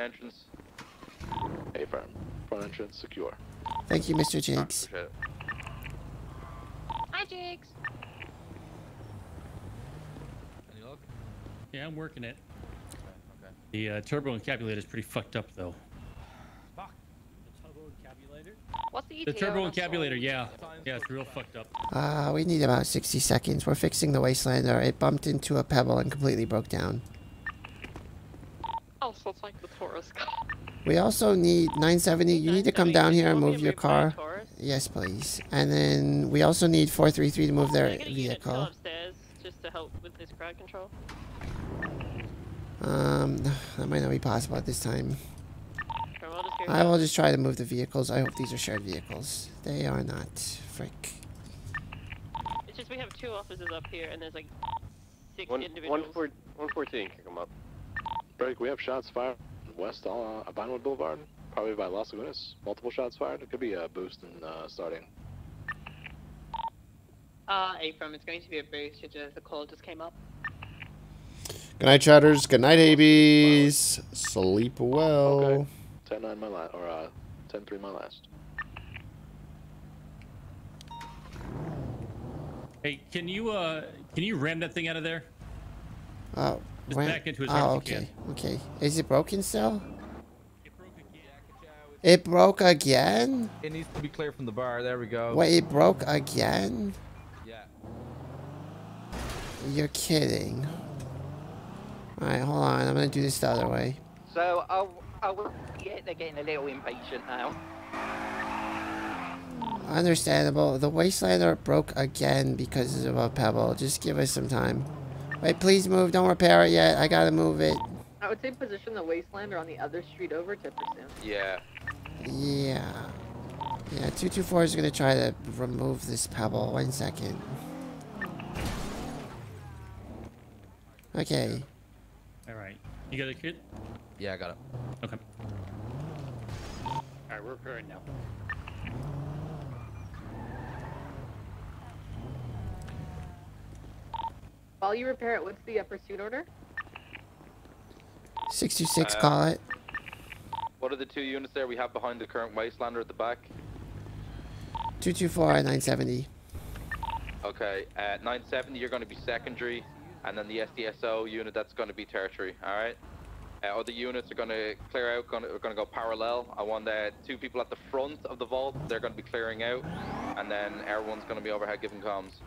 entrance. A firm. Front entrance secure. Thank you, Mr. Jakes. Appreciate it. Hi, Jakes. Any luck? Yeah, I'm working it. Okay. The uh, turbo encapsulator is pretty fucked up, though. Fuck. The turbo encapsulator? What's the The turbo on a encapsulator, yeah. Yeah, it's real fucked up. Uh, we need about 60 seconds. We're fixing the Wastelander. It bumped into a pebble and completely broke down. Oh, so it's like the Taurus car. We also need 970. You need to come down here and move your car. Yes, please. And then we also need 433 to move their I get a vehicle. just to help with this crowd control? Um, that might not be possible at this time. I'll just go I will just try to move the vehicles. I hope these are shared vehicles. They are not. Frick. It's just we have two officers up here and there's like six One, individuals. one, four, 114 can come up. Break, we have shots fired west on uh, Vinewood Boulevard, probably by Las Lagunas. Multiple shots fired. It could be a boost in uh, starting. Uh, Abram, it's going to be a boost. It just, the call just came up. Good night, chatters. Good night, ABs. Sleep well. Okay. 10 9 my last, or uh, 10 3 my last. Hey, can you uh, can you ram that thing out of there? Oh, Just ran- back into his oh, house if okay. Okay. Is it broken still? It broke again. It broke again? It needs to be clear from the bar. There we go. Wait, it broke again? Yeah. You're kidding. Alright, hold on. I'm gonna do this the other way. So, I'll. yeah, they're getting a little impatient now. Understandable. The Wastelander broke again because of a pebble. Just give us some time. Wait, please move. Don't repair it yet. I gotta move it. I would say position the Wastelander on the other street over to pursue. Yeah. Yeah. Yeah, 224 is gonna try to remove this pebble. One second. Okay. All right. You got a kit? Yeah, I got it. Okay. All right, we're repairing now. While you repair it, what's the uh, pursuit order? 626, Uh, call it. What are the two units there we have behind the current Wastelander at the back? 224 at 970. Okay, at 970 you're going to be secondary, and then the SDSO unit that's going to be tertiary. All right. Uh, other units are going to clear out. Going to, are going to go parallel. I want uh, two people at the front of the vault. They're going to be clearing out, and then everyone's going to be overhead giving comms.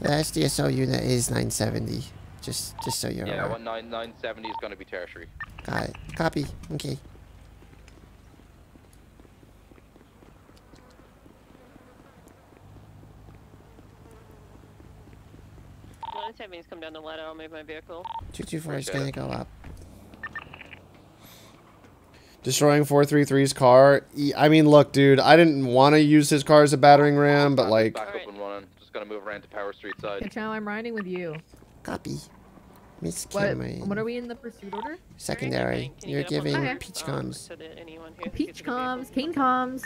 The SDSO unit is 970. Just just so you're Yeah, aware. what 9 970 is going to be tertiary. Got it. Copy. Okay. Well, this means come down the ladder. I'll move my vehicle. 224 is gonna go up. Destroying 433's car. I mean, look, dude, I didn't want to use his car as a battering ram, but like, Back Alright. up and running. Just going to move around to Power Street side. Conchal, I'm riding with you. Copy. Miss What, what are we in the pursuit order? Secondary. You You're get up on giving Okay. peach um, comms. So that anyone here Peach gets a good vehicle. comms, Kane comms.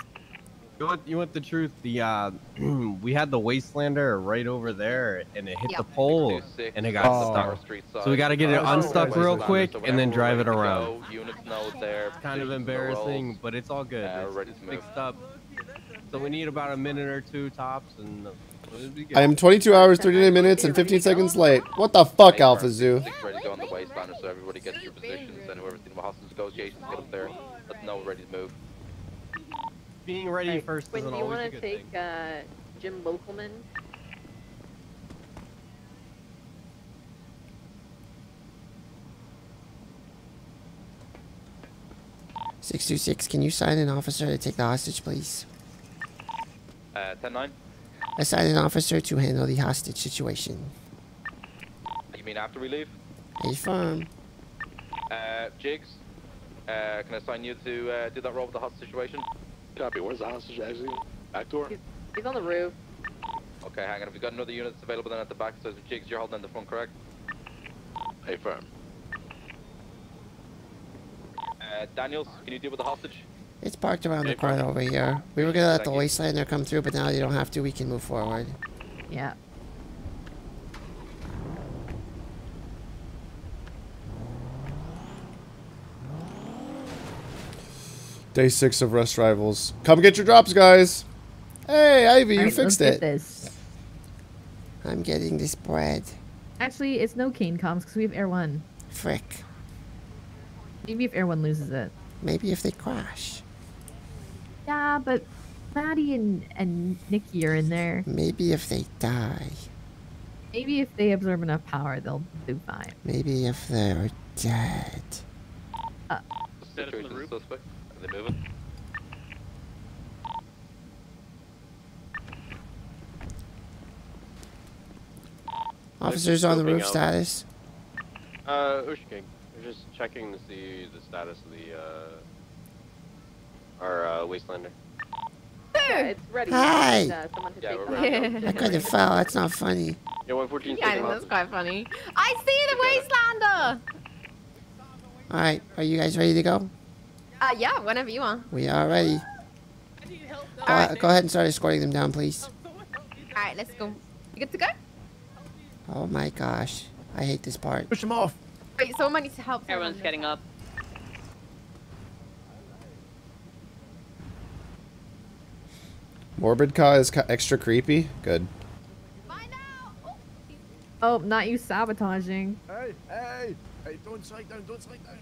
You want, you want the truth? The uh, we had the Wastelander right over there, and it hit Yeah. the pole, and it got the stuck. Power Street side. So we gotta get it unstuck real quick and then drive it around. go, Units know there. Kind of embarrassing, but it's all good. Yeah, it's ready to move. fixed up. So we need about a minute or two tops, and it'll be good. I am 22 hours, 39 minutes, and 15 seconds late. What the fuck, Alpha Zoo? Ready to go on the Wastelander, so everybody gets your positions, and whoever's dealing with hostage negotiations get up there. Let them know we're ready to move. Being ready Hey, first Quinn, isn't do you want to take uh, Jim Localman? Six two six. Can you sign an officer to take the hostage, please? Uh, 10-9? Assign an officer to handle the hostage situation. You mean after we leave? A firm. Uh, Jigs, uh, can I assign you to uh, do that role with the hostage situation? Copy. Where's the hostage exit? Back door? He's on the roof. Okay, hang on. Have we got another unit that's available then at the back? So Jigs, you're holding in the front, correct? Hey, firm. Uh, Daniels, can you deal with the hostage? It's parked around the corner over here. We were gonna let the Thank. Wastelander come through, but now you don't have to. We can move forward. Yeah. Day six of Rust Rivals. Come get your drops, guys. Hey, Ivy, you Alright, fixed it. This. I'm getting this bread. Actually, it's no cane comms because we have Air One. Frick. Maybe if Air One loses it. Maybe if they crash. Yeah, but Maddie and, and Nikki are in there. Maybe if they die. Maybe if they absorb enough power, they'll do fine. Maybe if they're dead. Situation suspect. Are they moving? Officers on the roof out. status. Uh, Ocean King. We're just checking to see the status of the, uh, our, uh, Wastelander. Yeah, it's ready. Hi. Need, uh, someone Yeah, we're ready. I could have fell. That's not funny. Yeah, 114 Yeah, I think that's quite funny. I see the Wastelander! All right, are you guys ready to go? Uh, yeah, whenever you are. We are ready. Go, go ahead and start escorting them down, please. Alright, let's go. You good to go? Oh my gosh, I hate this part. Push them off. Wait, someone needs to help. Everyone's getting up. Morbid Ka is ca- extra creepy. Good. Oh, not you sabotaging. Hey, hey, hey! Don't slide down! Don't slide down!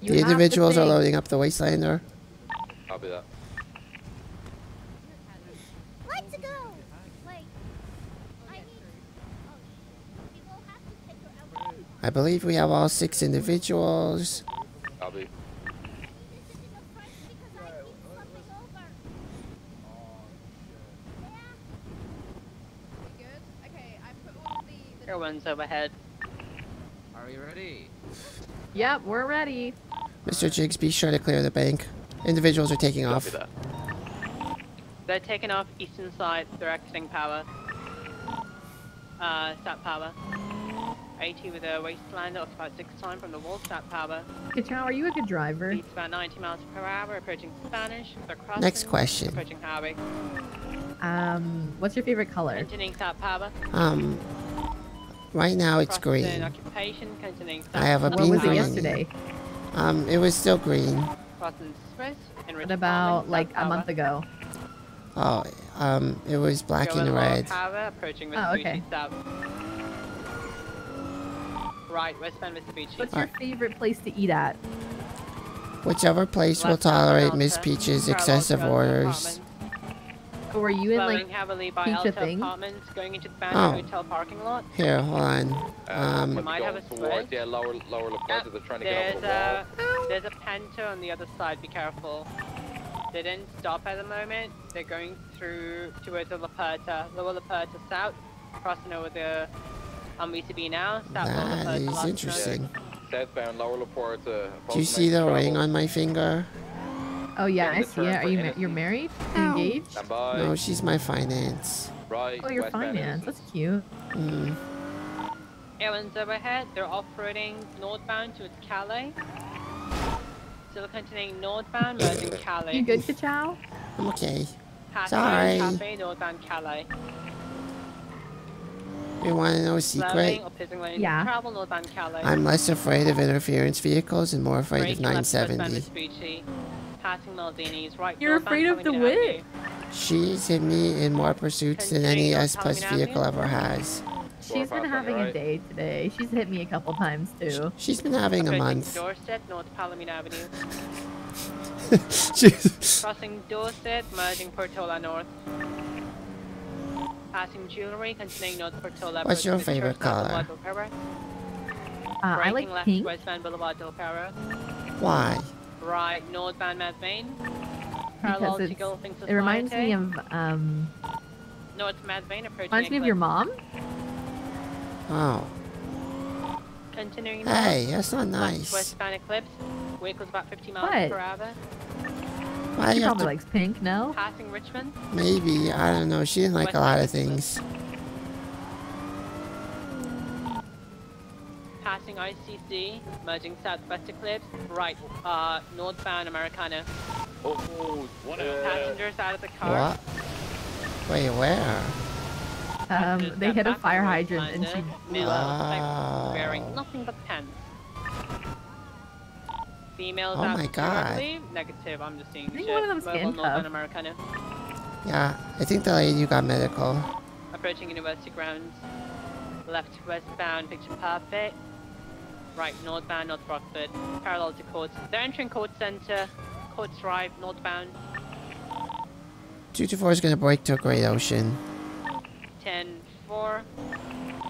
You the individuals are loading up the Wastelander. I'll be that. Let's go. Wait. I need. Oh, we will have to take her out. I believe we have all six individuals. I'll be. This is in the front because I keep slipping over. Everyone's overhead. Are we ready? Yep, we're ready. Mr. Jiggs, be sure to clear the bank. Individuals are taking off. They're taking off eastern side. They're exiting power. Uh, start power. 80 with a wasteland occupied six time from the wall. Start power. Ka Chao, are you a good driver? Speeds about 90 miles per hour. Approaching Spanish. They're crossing. Next question. Approaching highway. Um, what's your favorite color? Continuing start power. Um, right now it's Crossing green. occupation. Continuing I have a What beam was it yesterday? Um, it was still green. Crossing Swiss. What about like a month ago? Oh, um, it was black Going and lower red. Power. Approaching Oh, okay. Mitsubishi South. Right, westbound Mitsubishi. What's your favorite place to eat at? Whichever place will Left hand tolerate Alta, Miss Peach's excessive orders. Or were you in like heavily by Pizza thing? Going into the Oh. Hotel parking lot. Here, hold on. Uh, Um, might might have a towards, yeah, lower, lower La Puerta. They're trying to get over There's the wall. a there's a Panther on the other side. Be careful. They didn't stop at the moment. They're going through towards the La Puerta, lower La Puerta south, crossing over the um BCB now. South lower La that Puerta, interesting. note. Southbound, lower La Puerta. Do you see the ring on my finger? Oh yeah, I see it. Are you ma- you're married? Engaged? No, she's my finance. Right. Oh, your finance. That's cute. Mm. Airlines overhead. They're off-roading northbound towards Calais. Still continuing northbound, merging Calais. You good, Ka Chao? I'm okay. Passing Sorry. Cafe, northbound Calais. You want to know a secret? or pissing lanes. Yeah. Travel northbound Calais. I'm less afraid of interference vehicles and more afraid of Braking left westbound 970. Passing Maldini's right. You're afraid of the Covington whip. She's hit me in more pursuits than any S plus vehicle ever has. She's been having a day today. She's hit me a couple times too. She's been having a month. Dorset, North Palomino Avenue. She's- Crossing Dorset, merging Portola North. Passing Jewelry, continuing North Portola. What's your favorite Church color? Boulevard Uh, I like left pink. westbound Boulevard Del Perro. Why? Right, northbound Mad Wayne. Parallel Because to it's, it reminds me of um North Mad Wayne, approaching reminds me of your mom. Oh. Continuing Hey, that's not nice. Westbound Eclipse. Vehicles about 50 miles What? per hour. Why She you have probably to? likes pink. No. Passing Richmond. Maybe I don't know. She didn't like a lot of things. Passing ICC, merging southwest Eclipse. Right, uh, northbound Americana. Oh, one out. Passengers out of the car. What? Wait, where? Um, Just they hit a fire hydrant and she Wastelander. blew Male up. type, wearing nothing but pants. Females Oh my God. Negative, I'm just seeing I think shit. one of them's Mobile handcuffed. Northern Americano. Yeah, I think the lady you got medical. Approaching University grounds. Left westbound, picture perfect. Right northbound, North Rockford. Parallel to courts. They're entering Court Center. Courts Drive, northbound. 224 is gonna break to a Great Ocean. 10 4.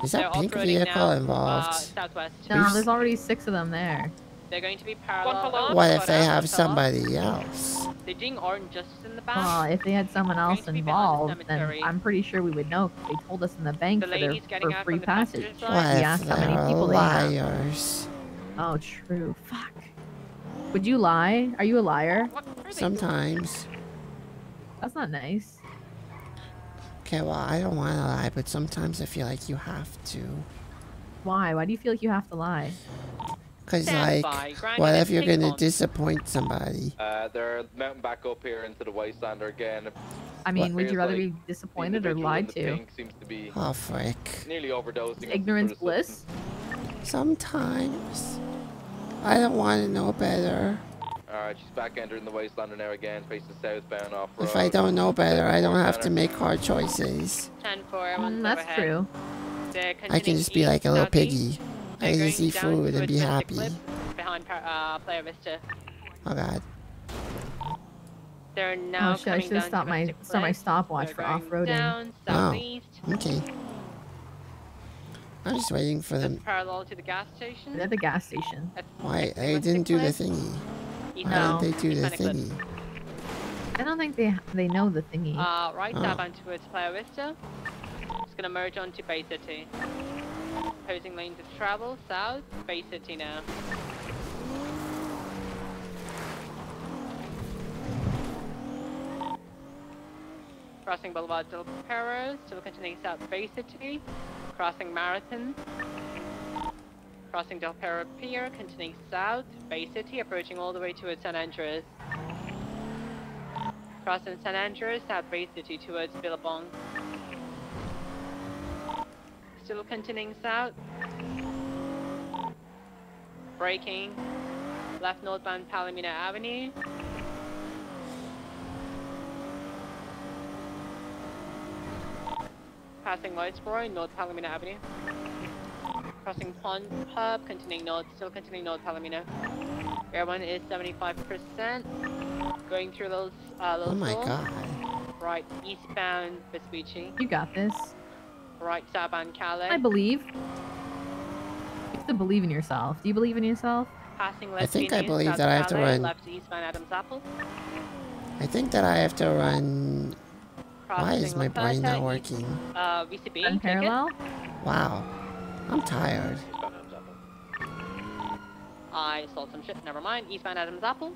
Is They're that pink vehicle now, involved? Uh, southwest. No, there's already six of them there. They're going to be parallel. What if they have somebody else? They're doing orange justice in the back. Well, if they had someone else to be behind the involved, then. I'm pretty sure we would know. They told us in the bank The for, their, getting for free from the passenger passage. side. What We if asked how many they're people they have. liars? Oh, true. Fuck. Would you lie? Are you a liar? Sometimes. That's not nice. Okay, well, I don't want to lie, but sometimes I feel like you have to. Why? Why do you feel like you have to lie? Because, Stand like, by. What if you're going to on. disappoint somebody? Uh, they're mounting back up here into the Wastelander again. I mean, would you rather like be disappointed or lied to? pink seems to be Oh, frick. nearly overdosing. Ignorance sort of bliss? Sometimes. I don't want to know better. Alright, she's back entering the Wastelander now again, facing southbound off road. If I don't know better, I don't have to make hard choices. 10 4, Mm, that's overhead. true. I can just be like a little piggy. I can going just eat food and be happy. Behind Par- uh, Playa Vista. Oh, God. They're now Oh shit! I coming should have stopped my Mystic start my stopwatch for off-roading. Down, Oh, southeast. okay. I'm just waiting for them. Parallel to the gas station. They're at the gas station. Why? They didn't do the thingy. Why No. didn't they do the thingy? I don't think they they know the thingy. Uh, right Oh. southbound towards Playa Vista. It's gonna merge onto Bay City. Opposing lanes of travel south, Bay City now. Crossing Boulevard Del Perro, still continuing south Bay City. Crossing Marathon. Crossing Del Perro Pier, continuing south, Bay City, approaching all the way towards San Andreas. Crossing San Andreas, South Bay City towards Billabong. Still continuing south. Braking. Left northbound Palomino Avenue. Passing Lloydsboro, North Palomino Avenue. Crossing Pond Hub, continuing north, still continuing north Palomino. Air one is 75%. Going through those uh, Oh my stores. god. Right, eastbound Vespucci. You got this. Right, southbound Calais. I believe. You have to believe in yourself. Do you believe in yourself? Passing I think I believe that I have to run- Left eastbound Adams Apple. I think that I have to run. Why is my brain not working? Uh, VCB. Run ticket. parallel? Wow. I'm tired. I sold some shit. Never mind. Eastbound Adams Apple.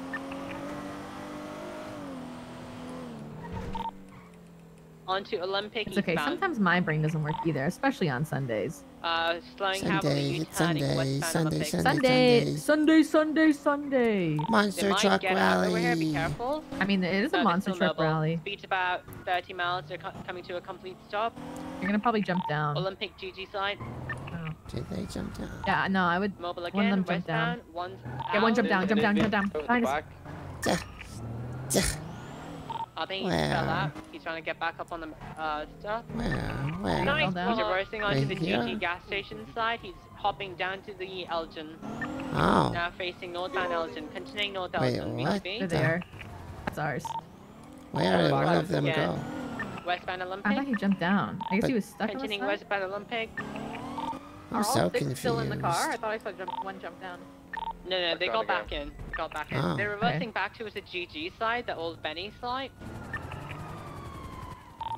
Onto Olympic It's okay. eastbound. Sometimes my brain doesn't work either, especially on Sundays. Uh, slowing heavily, Sunday, U-turning Sunday, Sunday, Sunday, Sunday, Sunday, Sunday, Sunday. Monster truck get out over here. Be careful. I mean, it is No, a monster truck mobile. rally. Speed's about 30 miles. They're coming to a complete stop. You're gonna probably jump down. Olympic GG side. Did they jump down? Yeah, no, I would. Mobile One of them jump down. westbound. One's Yeah, one out. jump down, jump down, jump down. Behind us. I think he Where? fell out. He's trying to get back up on the uh, stuff. Where? Where? Nice. He's reversing onto Right the here? GG gas station side. He's hopping down to the Elgin. Oh. Now facing northbound Elgin. Continuing north Wait, Elgin. what? VCB. They're there. That's ours. Where did one of them Yeah. go? Westbound Olympic. I thought Olympic. he jumped down. I guess But- he was stuck on the Continuing side. westbound Olympic. I'm Are so all six confused. still in the car? I thought I saw jump, one jump down. No, no, they got back in. They got back in. Oh, They're okay. reversing back towards the GG side, the old Benny side.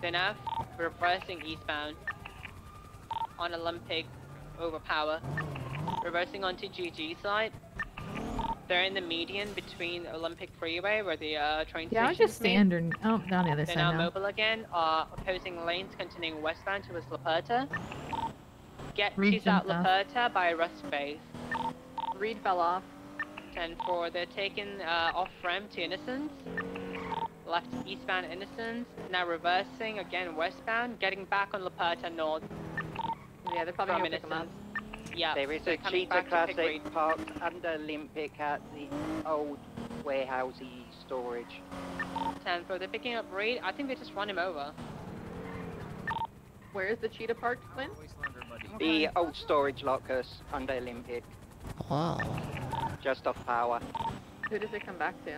They're reversing eastbound on Olympic over power. Reversing onto GG side. They're in the median between Olympic Freeway where the uh, train Yeah, I would stations just meet. stand or oh, down the other They're side now now. mobile again, uh, opposing lanes continuing westbound towards La Puerta. Get Reed to South jumped. La Puerta by Rust Base. Reed fell off. 10 4, they're taking uh, off ramp to Innocence. Left eastbound Innocence. Now reversing again westbound, getting back on La Puerta North. Yeah, they're probably from gonna pick 'em up. Yeah. There is so a cheetah classic parked under Olympic at the old warehousey storage. Ten for they're picking up Reed. I think they just run him over. Where is the cheetah parked, Clint? The old storage lockers under Olympic, Wow. just off power. Who does it come back to?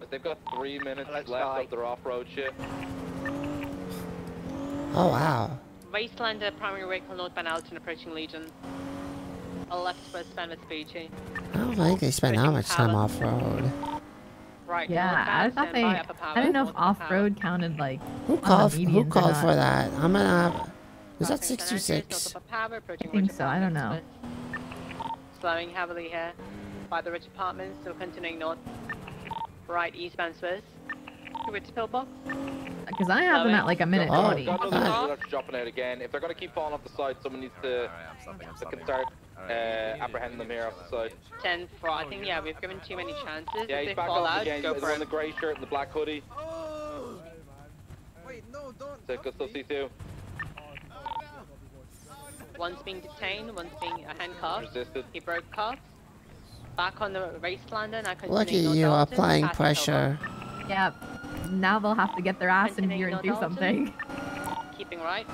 But they've got three minutes Let's left try. of their off-road ship. Oh wow. Wastelander primary vehicle northbound Alton approaching Legion. A left westbound Vespucci. I don't think they spend that much time off road. Right. Yeah, I thought they. by upper power, I didn't know if north upper power. off-road counted like. Who called? Who called for that? I'm gonna. Was that Crossing San Andreas, 626? north upper power, approaching I think so, I don't know. Slowing heavily here by the Ridge Apartments, still continuing north. Right, eastbound Swiss. To Ridge Pillbox. Because I have them at like a minute Oh, twenty. God knows God. if they're dropping out again. If they're going to keep falling off the side, someone needs to, they can start uh, apprehending them here off the side. 10 for, I think, yeah, we've given too many chances. Yeah, if he's they back fall off out, again. go He's for it. the grey shirt and the black hoodie. Oh. Wait, no, don't. So go still C2. One's being detained, one's being uh, handcuffed. Resisted. He broke cuffs. Back on the Wastelander, now continuing Look at you Dalton, applying past pressure. Yep. Now they'll have to get their ass in Continuing here and do Dalton. something. Keeping right.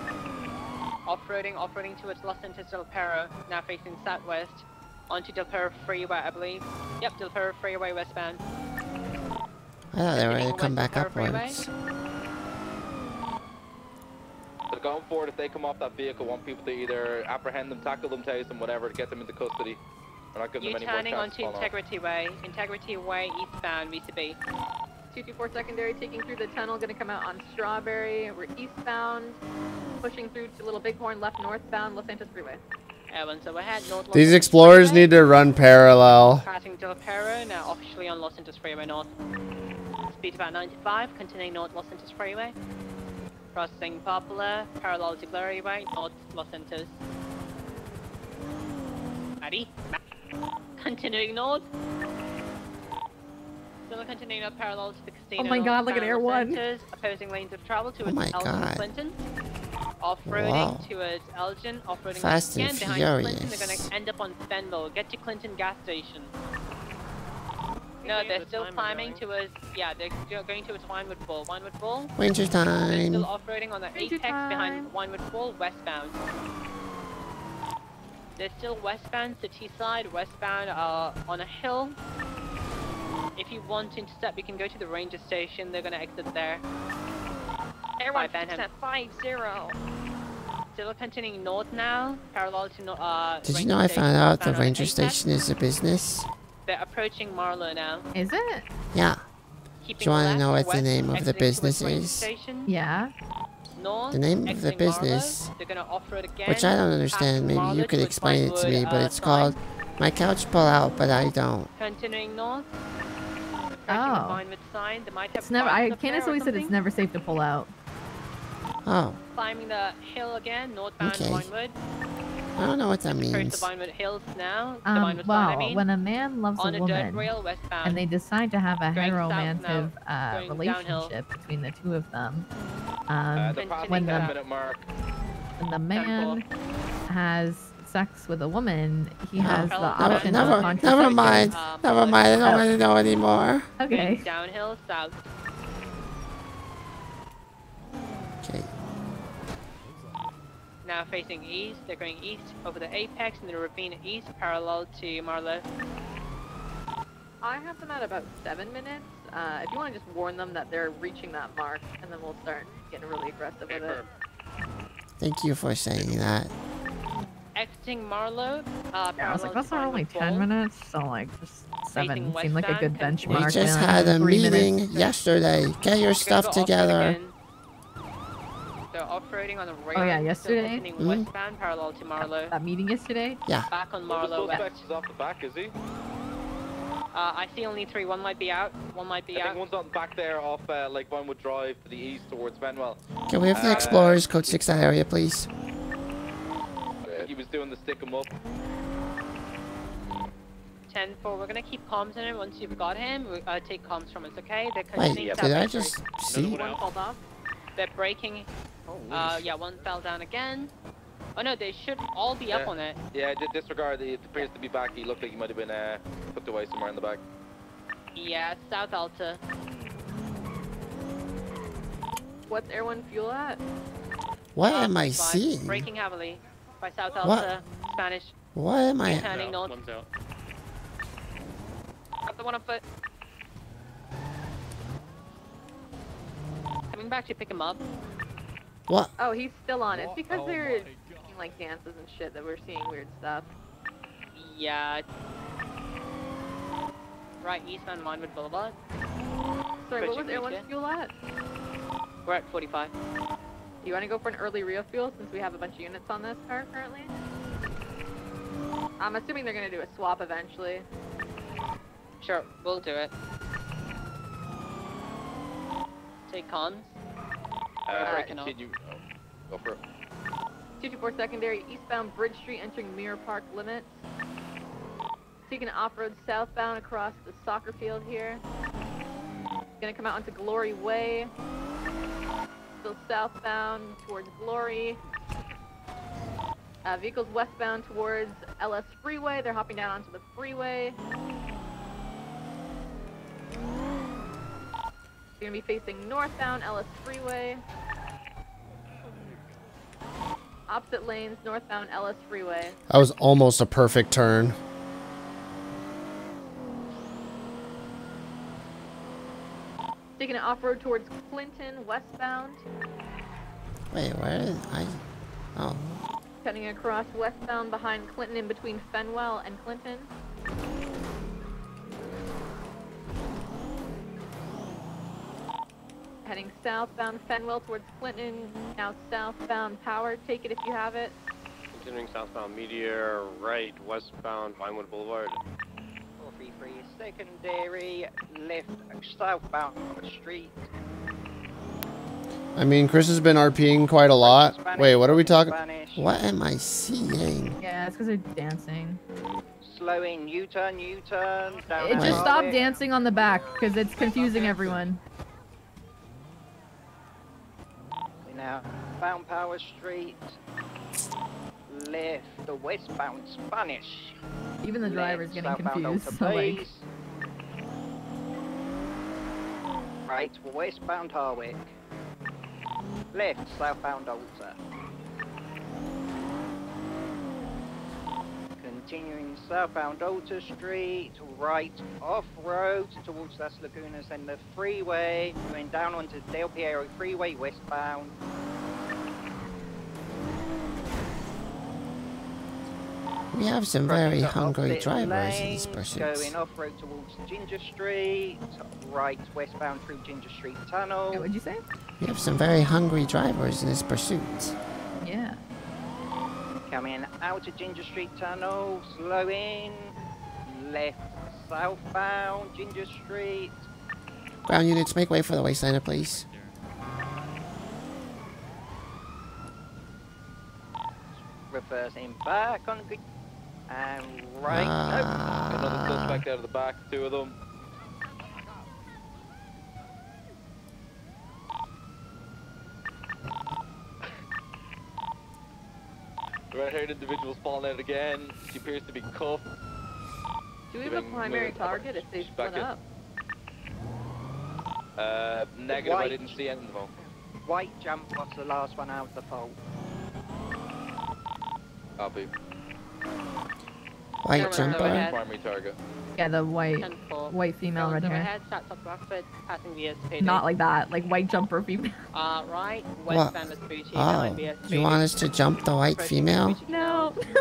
Off-roading, off-roading towards Los Santos Del Perro, now facing southwest. Onto Del Perro Freeway, I believe. Yep, Del Perro Freeway westbound. I thought they were Continuing gonna come back of Perro Freeway. Upwards. So going forward, if they come off that vehicle, want people to either apprehend them, tackle them, tase them, whatever, to get them into custody. We're not giving You them any more turning chance to onto fall off. Integrity Way. Integrity Way eastbound, VCB. 224 secondary taking through the tunnel, gonna come out on Strawberry. We're eastbound, pushing through to Little Bighorn, left northbound, Los Santos Freeway. Everyone's overhead, North These Santos explorers Freeway. need to run parallel. Passing Del Perro, now officially on Los Santos Freeway North. Speed about 95, continuing North Los Santos Freeway. Crossing Poplar, parallel to Glory Way, North Los Santos. Ready? Continuing north. Still continuing north parallel to the casino. Oh my God, look at Air Los One. Santos, opposing lanes of travel oh towards my Elgin God. Clinton. Off-roading Wow. towards Elgin, off-roading Fast and again behind Clinton. They're gonna end up on Fenwell. Get to Clinton gas station. No, they're still climbing towards. Yeah, they're go- going towards Vinewood Fall. Vinewood Fall. Winter They're time. still off-roading on the Winter apex time. behind Vinewood Fall, westbound. They're still westbound, city side, westbound uh, on a hill. If you want to intercept, you can go to the ranger station. They're gonna exit there. Everyone, By Benham. five zero. Still continuing north now, parallel to uh. Did you know I found out the ranger station is a business? They're approaching Marlow now. Is it? Yeah. Keeping Do you want to know what the name of the business is? Yeah. North, The name of the exiting Marlow. business, They're gonna off-road again. which I don't understand. Maybe Marlow you could explain it to me, but uh, it's side. called My Couch Pull Out, but I don't. Continuing north. Oh. the Vinewood side. They might have It's never. I Candace always said it's never safe to pull out. Oh, Climbing the hill again, northbound Okay. Vinewood. I don't know what that Approach the means. Vinewood Hills now. Um, Vinewood side, I well, mean. when a man loves on a a woman rail westbound. and they decide to have a Going south heteromantive uh, going relationship between the two of them, Uh, um, they're past when the the 10 minute mark. when the man has sex with a woman, he No, has the Never- Never, option never, of never mind. Um, Never mind. I don't want to know anymore. Okay. Downhill south. Okay. Now facing east, they're going east over the apex and the ravine east, parallel to Marlow. I have them at about seven minutes. Uh, if you want to just warn them that they're reaching that mark, and then we'll start getting really aggressive with it. Thank you for saying that. Exiting Marlow, uh, Yeah, I was like, to those are only 10 Fall. minutes, so like just seven seemed like a good benchmark. We just had a three meeting minutes. yesterday. Get your stuff gonna together. Again. They're off-roading on a rail. Oh, yeah, yesterday? continuing Mhm. Westbound, parallel to Marlow. That meeting yesterday? Yeah. Back on One of the Marlow west. suspects is off the back, is he? Uh, I see only three. One might be out. One might be I be think one's on back there off uh, like Vinewood Drive to the east towards Benwell. Can we have the Uh, explorers code 6 that area, please? He was doing the stick 'em up. 10 4, we're gonna keep comms in it. Once you've got him, we, uh, take comms from us, okay? Wait, did I just see? One called off. They're breaking. Uh, yeah, one fell down again. Oh no, they should all be up on it. Yeah, di- disregard. It appears to be back. He looked like he might have been uh, put away somewhere in the back. Yeah, South Alta. What's Air One fuel at? What am I Five, seeing? Breaking heavily by South What? Alta. Spanish. What am I? Turning north. Got the one on foot. Back to pick him up. What? Oh, he's still on. It's because Oh they're doing like dances and shit that we're seeing weird stuff. Yeah. Right eastbound Vinewood Boulevard. Sorry, what was Approaching Air One's fuel at? We're at 45. Do you want to go for an early Rio fuel since we have a bunch of units on this car currently? I'm assuming they're gonna do a swap eventually. Sure, we'll do it. Take cons. Uh, continue. Oh, go for it. 224 secondary eastbound Bridge Street entering Mirror Park limits. Taking an off-road southbound across the soccer field here. Gonna come out onto Glory Way. Still southbound towards Glory. Uh, vehicles westbound towards LS Freeway. They're hopping down onto the freeway. You're gonna be facing northbound LS Freeway. Opposite lanes, northbound LS Freeway. That was almost a perfect turn. Taking an off-road towards Clinton, westbound. Wait, where is I? Oh, Cutting across westbound behind Clinton in between Fenwell and Clinton. Heading southbound Fenwell towards Clinton. Now southbound Power. Take it if you have it. Continuing southbound Meteor, right, westbound Vinewood Boulevard. 433 secondary, left southbound street. I mean, Chris has been RPing quite a lot. Wait, what are we talking? what am I seeing? Yeah, it's because they're dancing. Slowing, U-turn, U-turn, It just stop highway. dancing on the back because it's confusing everyone. Now bound Power Street. Left, the westbound Spanish. Even the driver's Left, getting confused. Alta So like, Right, westbound Harwick. Left, southbound Alta. Continuing southbound Alta Street, right off-road towards Las Lagunas and the freeway, going down onto Del Perro Freeway westbound. We have some very hungry opposite drivers in these lanes, pursuits. Going off-road towards Ginger Street, right westbound through Ginger Street Tunnel. what'd you say? We have some very hungry drivers in this pursuit. yeah. Coming out of Ginger Street Tunnel, slow in, left southbound Ginger Street. Ground units, make way for the Wastelander, please. Reversing back on good and right. Ah. Another suspect out of the back. Two of them. The red-haired individual's falling out again. She appears to be cuffed. Do we have a primary movement- target if they Back split up? Uh, negative. I didn't see anything. though. White jump was the last one out of the fold. Copy. White jumper. overhead. Primary target. Yeah, the white, white female red hair. Overhead, sat top Rockford, passing the SPD. Not like that, like white jumper female. Uh, right, What? westbound is Booty, Oh, behind do BS you want us to jump the white female? No,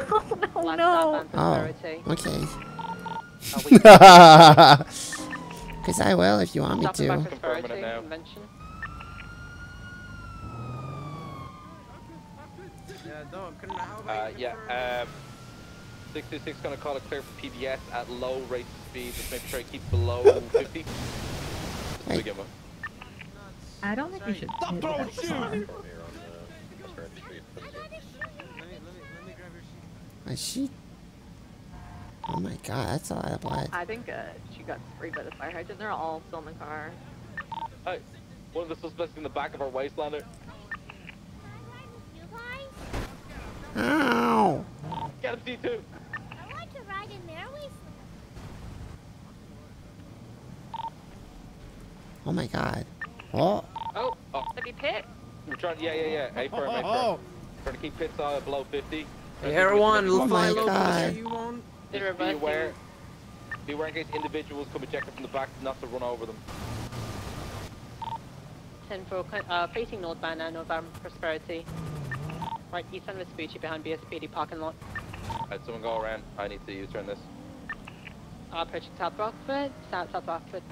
no, Last no. Oh, okay. Because I will if you want me to. Prosperity, Confirming it now. convention. Yeah, don't. Couldn't how Uh, yeah. Um, 626 gonna call it clear for PBS at low rate of speed. Just make sure I keep below 50. Just to Hey. begin with. I don't think we should. Stop hit throwing shit! car. Over here on the Prosperity Street. Let me, let me, let me grab your sheet. My sheet. Oh my god, that's a lot of blood. I think uh, she got sprayed by the fire hydrant. They're all still in the car. Hey, one of the suspects in the back of our wastelander. Ow! Get him, D2. I want to ride in their wasteland. Oh my god. Oh, Oh, oh. Have you pit? We're trying. Yeah, yeah, yeah. A firm, A firm. Oh. Trying to keep pits uh, below 50. Hey, everyone, Oh my God. position you want? They're Be reversing. aware. Be aware in case individuals come ejected from the back, not to run over them. 10 for uh, facing northbound now, northbound Prosperity. Right east end of Vespucci behind BSPD parking lot. Alright, someone go around. I need to U-turn this. Uh, approaching South Rockford, South South Rockford.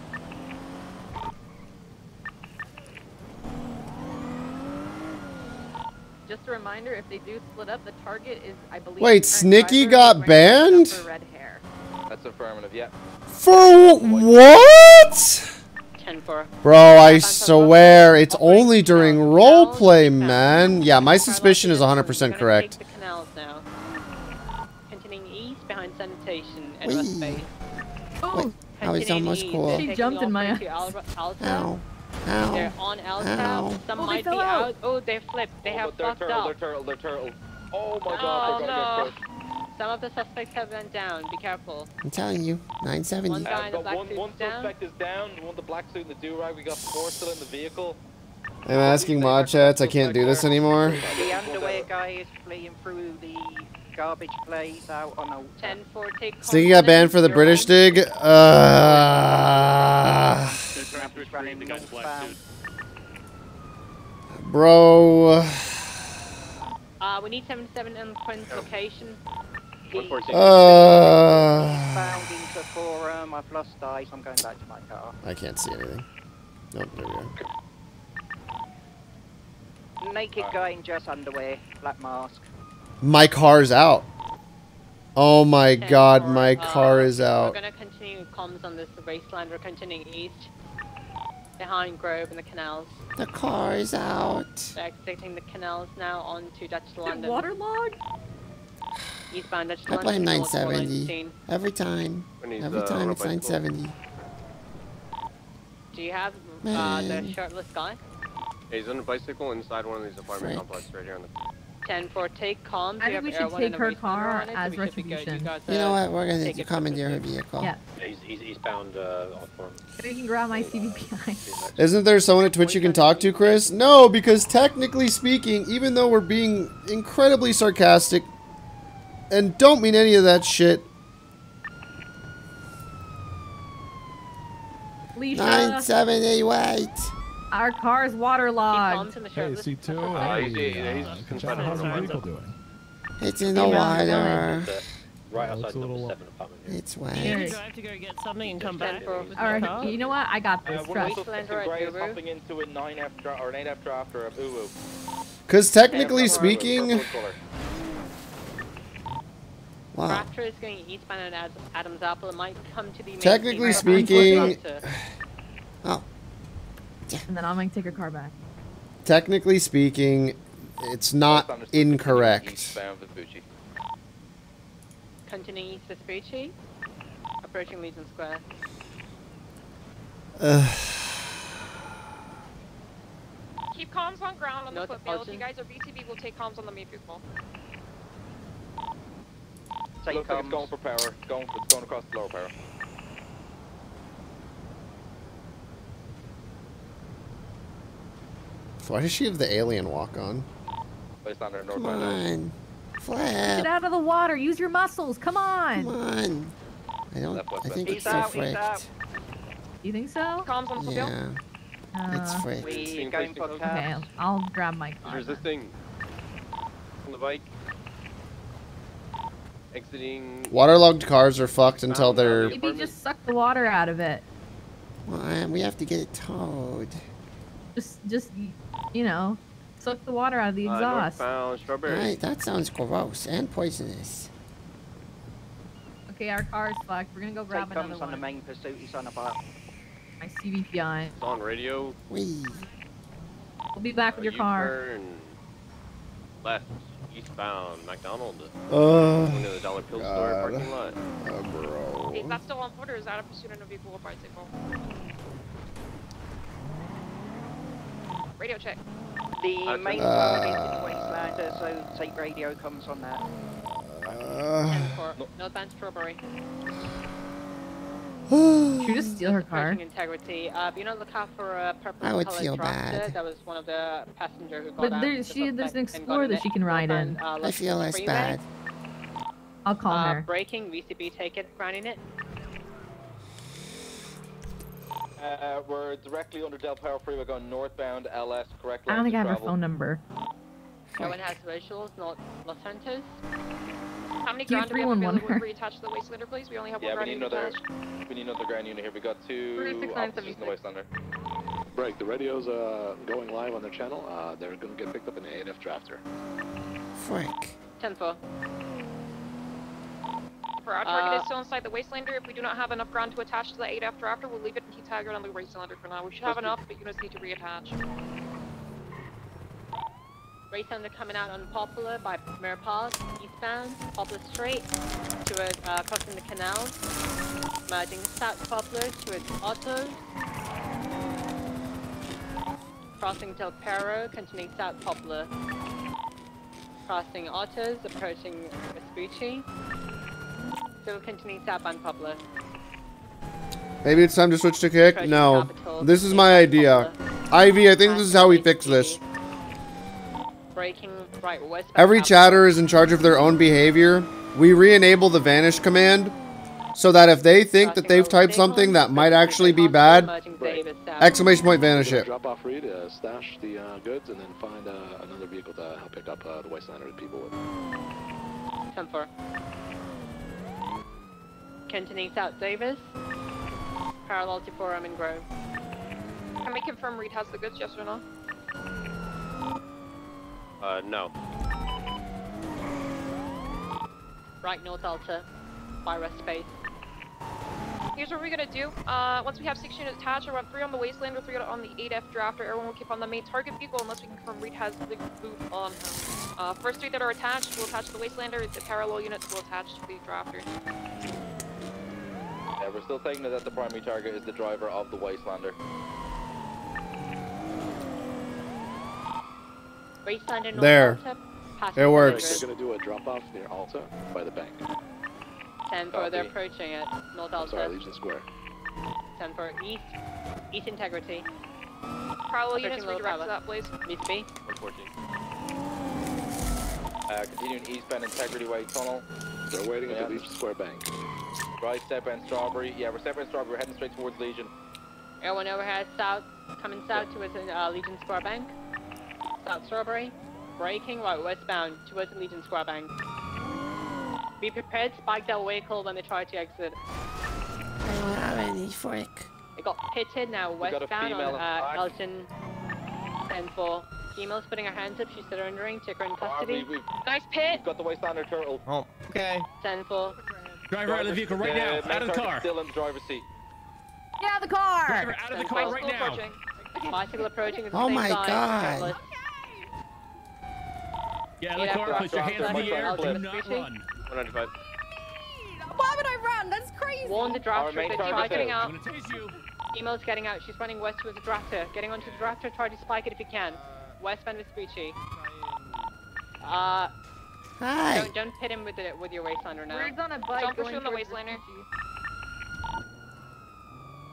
Just a reminder, if they do split up, the target is, I believe. Wait, Snicky got banned? Red hair. That's affirmative, yeah. For what? 10 for. Bro, I swear it's only during roleplay, man. Yeah, my suspicion is 100% correct. The. Continuing east behind sanitation and West Bay. Oh, he's Continuing almost cool. She jumped in my into eyes. Al- Alta. Ow. They're on Ow. Alta. Some Oh, they might be out. out. Oh, they flipped. They oh, have they're fucked turtle, up. they're turtle, they're turtle. Oh my Oh, god, they're gonna no. get crushed. Some of the suspects have gone down. Be careful. I'm telling you, One 970. guy Uh, in the black one, suit's one down. suspect is down, one with the black suit and the do-rag. We got four still in the vehicle. I'm asking mod chats. I can't do this anymore. The underwear guy is fleeing through the garbage place out on a 10 4 take. Stinky got banned for the British dig. Uh, traffic running northbound. bro. Uh, we need 77 in Quinn's location. 114. Uh, Found into forum. I've lost eyes. I'm going back to my car. I can't see anything. Nope, there we go. Naked guy in just underwear, black mask. My car's out. Oh my 10 god, for, my uh, car is out. We're gonna continue comms on this wasteland. We're continuing east. Behind Grove and the canals. The car is out. They're exiting the canals now onto Dutch Is London. waterlogged? Eastbound Dutch I London. blame towards 970. Every time. Every uh, time on it's 970. Do you have uh, the shirtless guy? Yeah, he's on a bicycle inside one of these apartment Frick. complexes right here on the. 10 for take comms. I think have we should take her car on it, so as we should. You retribution. You know uh, what? We're gonna take commandeer her vehicle. Yeah. He's, he's eastbound uh, off form. We can grab my CVPI. Isn't there someone at Twitch you can talk to, Chris? No, because technically speaking, even though we're being incredibly sarcastic and don't mean any of that shit, Alicia, 970, wait. Our car's Keep waterlogged. comms in the Hey. C2. Uh, hey, he's- he's- uh, he's good job. How's the the vehicle doing? It's in the water. Uh, right outside a number little- seven apartment. here. It's wet. Here. drive to go get something and come back. for with All my right, car. you know what? I got Uh, this. one of the Trust. suspects Wastelander in grey at is Guru. hopping into a 9F dra- or an 8F drafter of Uwu. because technically speaking. Wow. Raptor is going eastbound at Ad- Adams Apple. It might come to the main Technically speaking- Oh. And then I'm gonna take her car back. technically speaking, it's not Westbound is continuing incorrect. Continuing east Vespucci. Approaching Legion Square. Ugh. Keep comms on ground on the Note the footfield. You guys are VTB, we'll take comms on the main vehicle. Take Looks like it's going for power. It's going, it's going across the lower power. Why does she have the alien walk on? Wastelander Come northbound. on. Get out of the water. Use your muscles. Come on. Come on. I don't. Left, left, I think He's it's so out, he's out. fricked. You think so? Comms on the field. Yeah. It's Uh, fricked. We going for okay. I'll, I'll grab my He's car. then. resisting. On the bike. Exiting. Waterlogged cars are fucked until they're. the Maybe apartment. just suck the water out of it. Well, we have to get it towed. Just, just, you know, suck the water out of the Uh, exhaust. northbound. Right, that sounds gross and poisonous. Okay, our car's fucked. We're gonna go Take grab another comms on the main pursuit. He's on a bike. My CVPI. It's on radio. Wee. We'll be back with Uh, your car. U-turn Left. Eastbound McDonald. Uh, Going the Dollar Pill store God. parking lot. Oh, bro. Is that still on foot or is that a pursuit in a vehicle or bicycle? Radio check. The Uh, main uh, target is Wastelander, so take radio comms on that. Uh, 10-4, northbound Strawberry. Should we just steal her car? Integrity. Uh, be on the lookout for a purple I would colored feel dragster. bad. That was one of the passenger who got But out. there, she, there's an explorer that she can ride in. Uh, I feel less freeway. bad. I'll call Uh, her. braking, VCB, take it, grounding it. Uh, we're directly under Del Perro Freeway going northbound LS, correct I don't think I to have her travel. phone number. No one has visuals, not Los Santos. How many Do you ground do we have 311 available her? to reattach to the Wastelander, please? We only have Yeah, one we ground need unit another. We need another ground unit here. We got two 369, officers in the Wastelander. Break. The radio's uh, going live on their channel. Uh, they're going to get picked up in the 8F drafter. Frank. 10 4. Our target Uh, is still inside the Wastelander. If we do not have enough ground to attach to the 8 after after, we'll leave it and keep tagged on the Wastelander for now. We should have enough, but units need to reattach. Race Thunder coming out on Poplar by Mirror Park, eastbound, Poplar Straight, to it, uh, crossing the canal, merging South Poplar to its crossing Del Perro, continuing South Poplar, crossing Autos, approaching Vespucci, still continuing southbound Poplar. Maybe it's time to switch to kick? No. This is my idea. Ivy, I think this is how we fix this. Braking right westbound. Every chatter is in charge of their own behavior. We re-enable the vanish command so that if they think that they've typed something that might actually be bad, Merging Davis south. exclamation point vanish it. Drop off Reed, uh, stash the uh, goods, and then find uh, another vehicle to help pick up uh, the Wastelander people with. 10 4. Continuing South Davis, parallel to Forum and Grove. Can we confirm Reed has the goods, yes or no? Uh, no. Right North Alta, by rest space. Here's what we're gonna do. Uh, once we have six units attached, I want three on the Wastelander, three on the 8F drafter. Everyone will keep on the main target vehicle unless we confirm Reed has the boot on him. Uh, first three that are attached will attach to the Wastelander. The parallel units will attach to the drafter. Yeah, we're still taking it that the primary target is the driver of the Wastelander. Wasteland and North There. Alta, It works. They're going to do a drop off near Alta by the bank. 10 4, they're approaching it. North I'm sorry, Alta, Legion Square. 10 4, east, east integrity. Parallel Approaching units low redirect power. to that, please. Needs to be. 114. Uh, continuing eastbound Integrity Way Tunnel. They're waiting at Yeah. the Legion Square bank. Right, southbound Strawberry. Yeah, we're southbound Strawberry. We're heading straight towards Legion. Everyone overhead south, coming south towards the uh, Legion Square Bank. South Strawberry. Braking right westbound towards the Legion Square Bank. Be prepared to spike their vehicle when they try to exit. I don't have any frick. It got pitted now We got a westbound on in uh, black. Elton 10 4. Female's putting her hands up, she's surrendering, take her in custody. we, we've, Nice pit. we've got the Wastelander turtle. Oh, okay. 10 4. Driver out of the vehicle right now. main Out of the car. Still in the driver's seat. Get out of the car! Driver out of the car right now. approaching. Bicycle approaching at the Oh same my time. God. shirtless. Get out of the car. Put your hands in the air. drop. Do not run. 195. Why would I run? That's crazy. Warn the Our drafter main if they target try is getting out. out. I'm gonna tase you. Email's getting out. She's running west towards the drafter. Getting onto the drafter, try to spike it if you can. Westbound Vespucci. Uh, Hi. don't, don't hit him with it with your wastelander now. Reed's on a bike Don't push going him the towards Wastelander.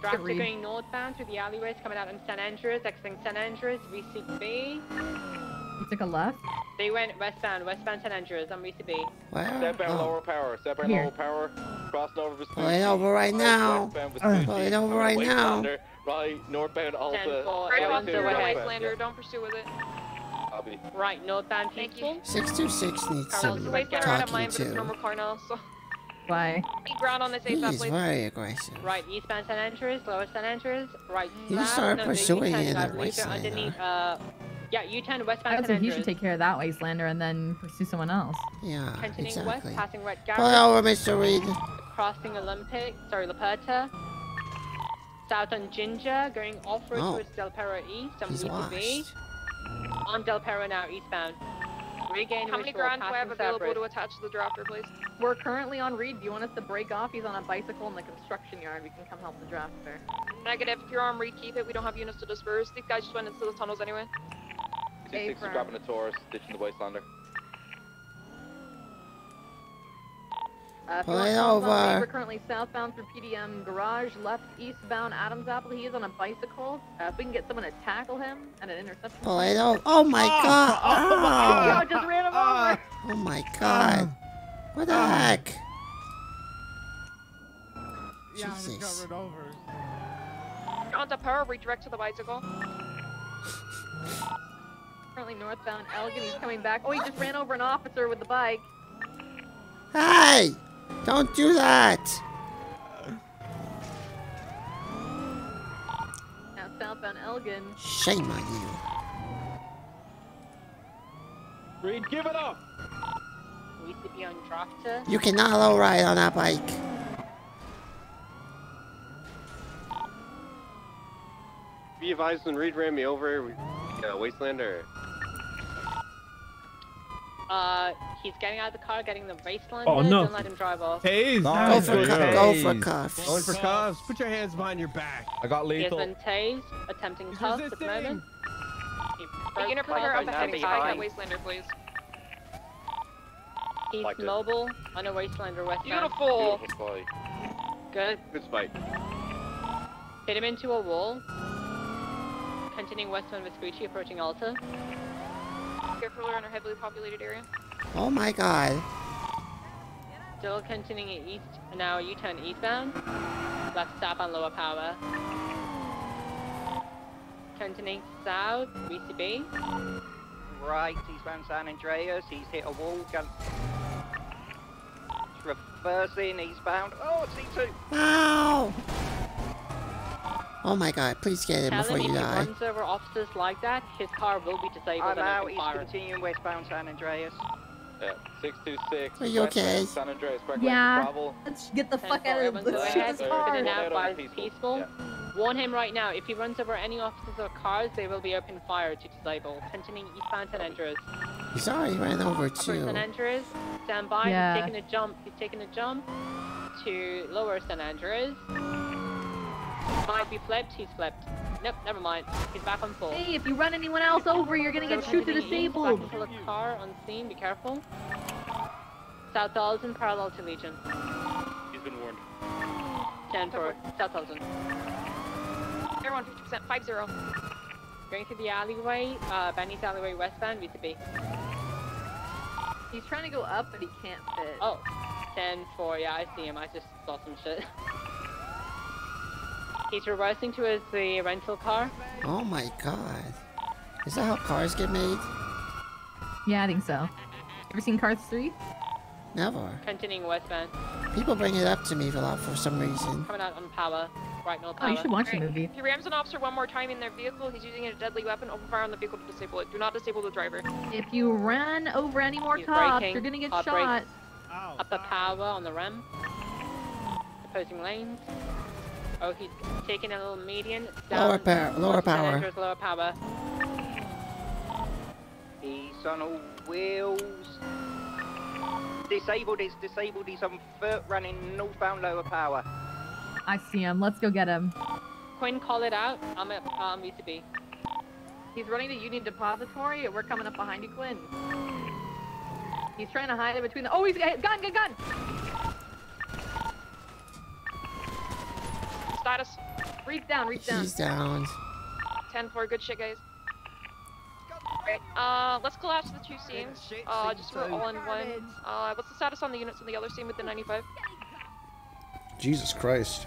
Drafter Reed. going northbound through the alleyways, coming out in San Andreas, exiting San Andreas, VCB. You took a left? They went westbound, westbound San Andreas on VCB. Where? Southbound Oh. lower power. Southbound Here. lower power. Crossing over Vespucci. Pull it over right now. Westbound Pull it over right now. Wastelander. Right, northbound Alta. 10 4, Right everyone's off the overhead. Wastelander. Don't pursue with it. Copy. Right, northbound Thank you. 626 needs Carlos, some the Wastelander right at talking mine, but it's to. normal car so. Why? Be ground on this He ASAP, is please. very aggressive. Right, eastbound San Andreas, lower San Andreas, right You south. started no, no, pursuing U-turn, it I at believe they're Wastelander. uh, yeah, U-turn westbound I'd San say should take care of that Wastelander and then pursue someone else. Yeah, Continuing exactly. west, passing Red Pull Garrett, over, Mr. Reed. crossing Olympic, sorry, La Puerta. South on Ginger, going off-road Oh. towards Del Perro East on He's UTV. washed. On Del Perro now, eastbound. Regain How many visual, grand do I have available separate. to attach to the drafter, please? We're currently on Reed. Do you want us to break off? He's on a bicycle in the construction yard. We can come help the drafter. Negative. If you're on Reed, keep it. We don't have units to disperse. These guys just went into the tunnels anyway. Hey, 260 firm. grabbing a Taurus, ditching the Wastelander. Uh, if Pull it to call us on Reed, over. We're currently southbound through PDM Garage, left eastbound Adams Apple. He is on a bicycle. Uh, if we can get someone to tackle him at an intersection. Pull it over. Oh my ah, god. Ah, ah, oh, Oh, just ran him over. oh my god. What the heck? Yeah, I just Jesus. got run over. On the power, redirect to the bicycle. Currently northbound Elgin. He's coming back. Oh, he just ran over an officer with the bike. Hey! Don't do that! Now southbound Elgin. Shame on you. Reed, give it up! We used to be on drafter. You cannot low ride on that bike. Be advised when Reed ran me over. We, uh, Wastelander. Uh, he's getting out of the car, getting the wasteland. Oh, no. Don't let him drive off. Tase. Go for, Nice. go for Tase. cuffs. Going for cuffs. Put your hands behind your back. I got He has lethal. been tased, attempting He's cuffs at the moment. He The broke unit cuffs player on and the now heading he's side, fine. that Wastelander, please. He's Like it. mobile on a wastelander westbound. Beautiful. Beautiful spy. Good. Good spike. Hit him into a wall. Continuing westbound Vespucci, approaching Alta. Careful around our heavily populated area. Oh my god. Still continuing east, now U-turn eastbound. Left stop on lower power. Continuing south, VCB. Right, eastbound San Andreas. He's hit a wall. Gun. Reversing eastbound. Oh, C2. Ow! Oh my god, please get him Tell before him you if he die. runs over officers like that, his car will be disabled I'm and out. open He's fire. continuing westbound San Andreas. Yeah, 626. Are you okay? San Andreas, correct Yeah. lane to travel. Let's get the fuck out of everyone let's go ahead. this They're car. Spin it out by Peaceful. peaceful. Yeah. Warn him right now, if he runs over any officers or cars, they will be open fire to disable. Continuing eastbound San Andreas. He's already ran over Upper too. San Andreas, stand by. Yeah. He's taking a jump. He's taking a jump to lower San Andreas. Might be flipped. He's flipped. Nope, never mind. He's back on full. Hey, if you run anyone else over, you're gonna get So shoot to continuing east, disabled. Back into the car on scene. Be careful. South Dalton, parallel to Legion. He's been warned. 10 for South Dalton. Everyone, 50%, 5 0. Going through the alleyway, uh, Benny's alleyway westbound, V2B. He's trying to go up, but he can't fit. Oh, 10 for, yeah, I see him. I just saw some shit. He's reversing towards the rental car. Oh my god. Is that how cars get made? Yeah, I think so. Ever seen Cars 3? Never. Continuing westbound. People bring it up to me a lot for some reason. Coming out on power. Right, no Oh, power. you should watch the movie. If he rams an officer one more time in their vehicle, he's using a deadly weapon. Open fire on the vehicle to disable it. Do not disable the driver. If you run over any more He's cops, braking. you're gonna get Hard shot. brakes. Upper power on the ram. Opposing lanes. Oh, he's taking a little median. Down Lower power. Lower power. Lower power. He's on all wheels. Disabled is disabled. He's on foot running northbound lower power. I see him. Let's go get him. Quinn, call it out. I'm at um, VCB. He's running the Union Depository. We're coming up behind you, Quinn. He's trying to hide it between the. Oh, he's got gun, gun, gun. Status Reach down, reach down. He's down. 10 4. Good shit, guys. Right, uh, let's collapse the two scenes. Uh, just so we're all in one. Uh, what's the status on the units on the other scene with the 95? Jesus Christ.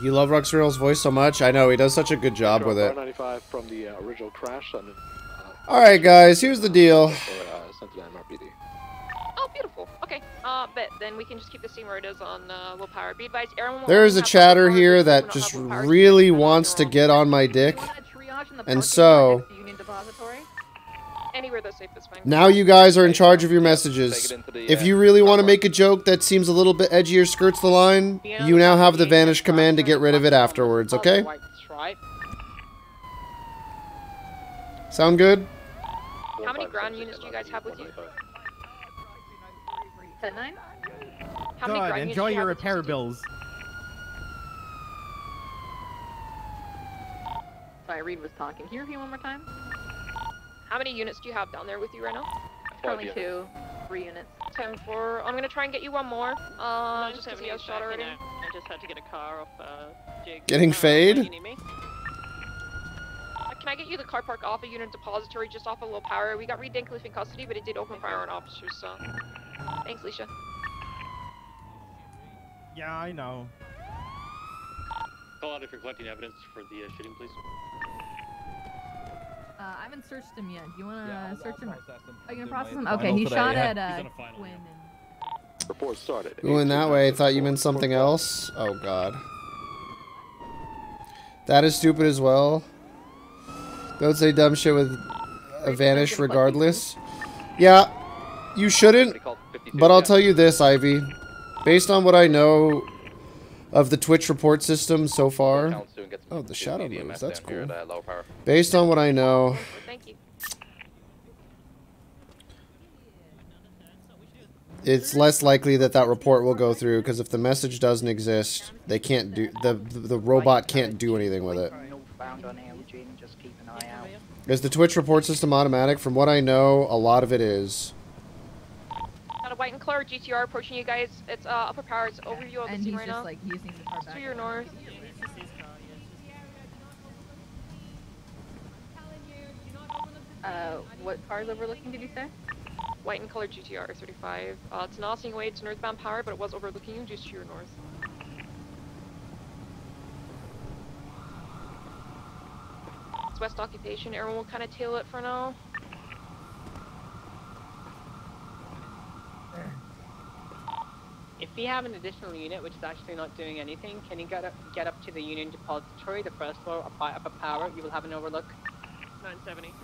You love Ruxrail's voice so much? I know, he does such a good job with it. 95 from the uh, original crash Alright, guys, here's the deal. Uh, bet then we can just keep the scene where it is on uh, low power. Be advised, everyone will There's a chatter power, here that just have low power, really can wants to get on my dick. And so, Anywhere that's safe is fine. now you guys are in charge of your messages. If you really want to make a joke that seems a little bit edgier skirts the line, you now have the Vanish command to get rid of it afterwards, okay? Sound good? How many ground units do you guys have with you? 10 9? How many Good. ground Enjoy units do you your have you, repair bills. Sorry, Reed was talking. Can you repeat one more time? How many units do you have down there with you right now? Currently two. Three units. Ten four. I'm gonna try and get you one more. Uh, No, just because seven he has shot back in already. I just had to get a car off uh, Jake. Getting Uh, fade? you need me? Uh, Can I get you the car park off a unit depository just off a low power? We got Reed Dankleaf in custody, but it did open fire on officers, so. Thanks, Leisha. Yeah, I know. Call out if you're collecting evidence for the uh, shooting, please. Uh, I haven't searched him yet. Do you want to Yeah, search him? him. Are you gonna process him? Okay, he today, shot yeah. at uh, on a final, Quinn. Report started. Going that way, I thought you meant something else. Oh god. That is stupid as well. Don't say dumb shit with a vanish regardless. Yeah, you shouldn't. But I'll tell you this, Ivy. Based on what I know of the Twitch report system so far. Oh, the shadow moves. That's cool. Based on what I know, it's less likely that that report will go through because if the message doesn't exist, they can't do the the robot can't do anything with it. Northbound on Elgin, just keep an eye out. Is the Twitch report system automatic? From what I know, a lot of it is. Got a white and clear GTR approaching you guys. It's uh, upper power. It's overview of the And scene he's right just now. like using the car It's back. to your north. Uh, what cars overlooking did you say? White and colored GTR 35. Uh, it's not seeing way to northbound power, but it was overlooking you just to your north. It's west occupation. Everyone will kind of tail it for now. If we have an additional unit which is actually not doing anything, can you get up, get up to the Union Depository, the first floor, up by upper power? You will have an overlook. 970.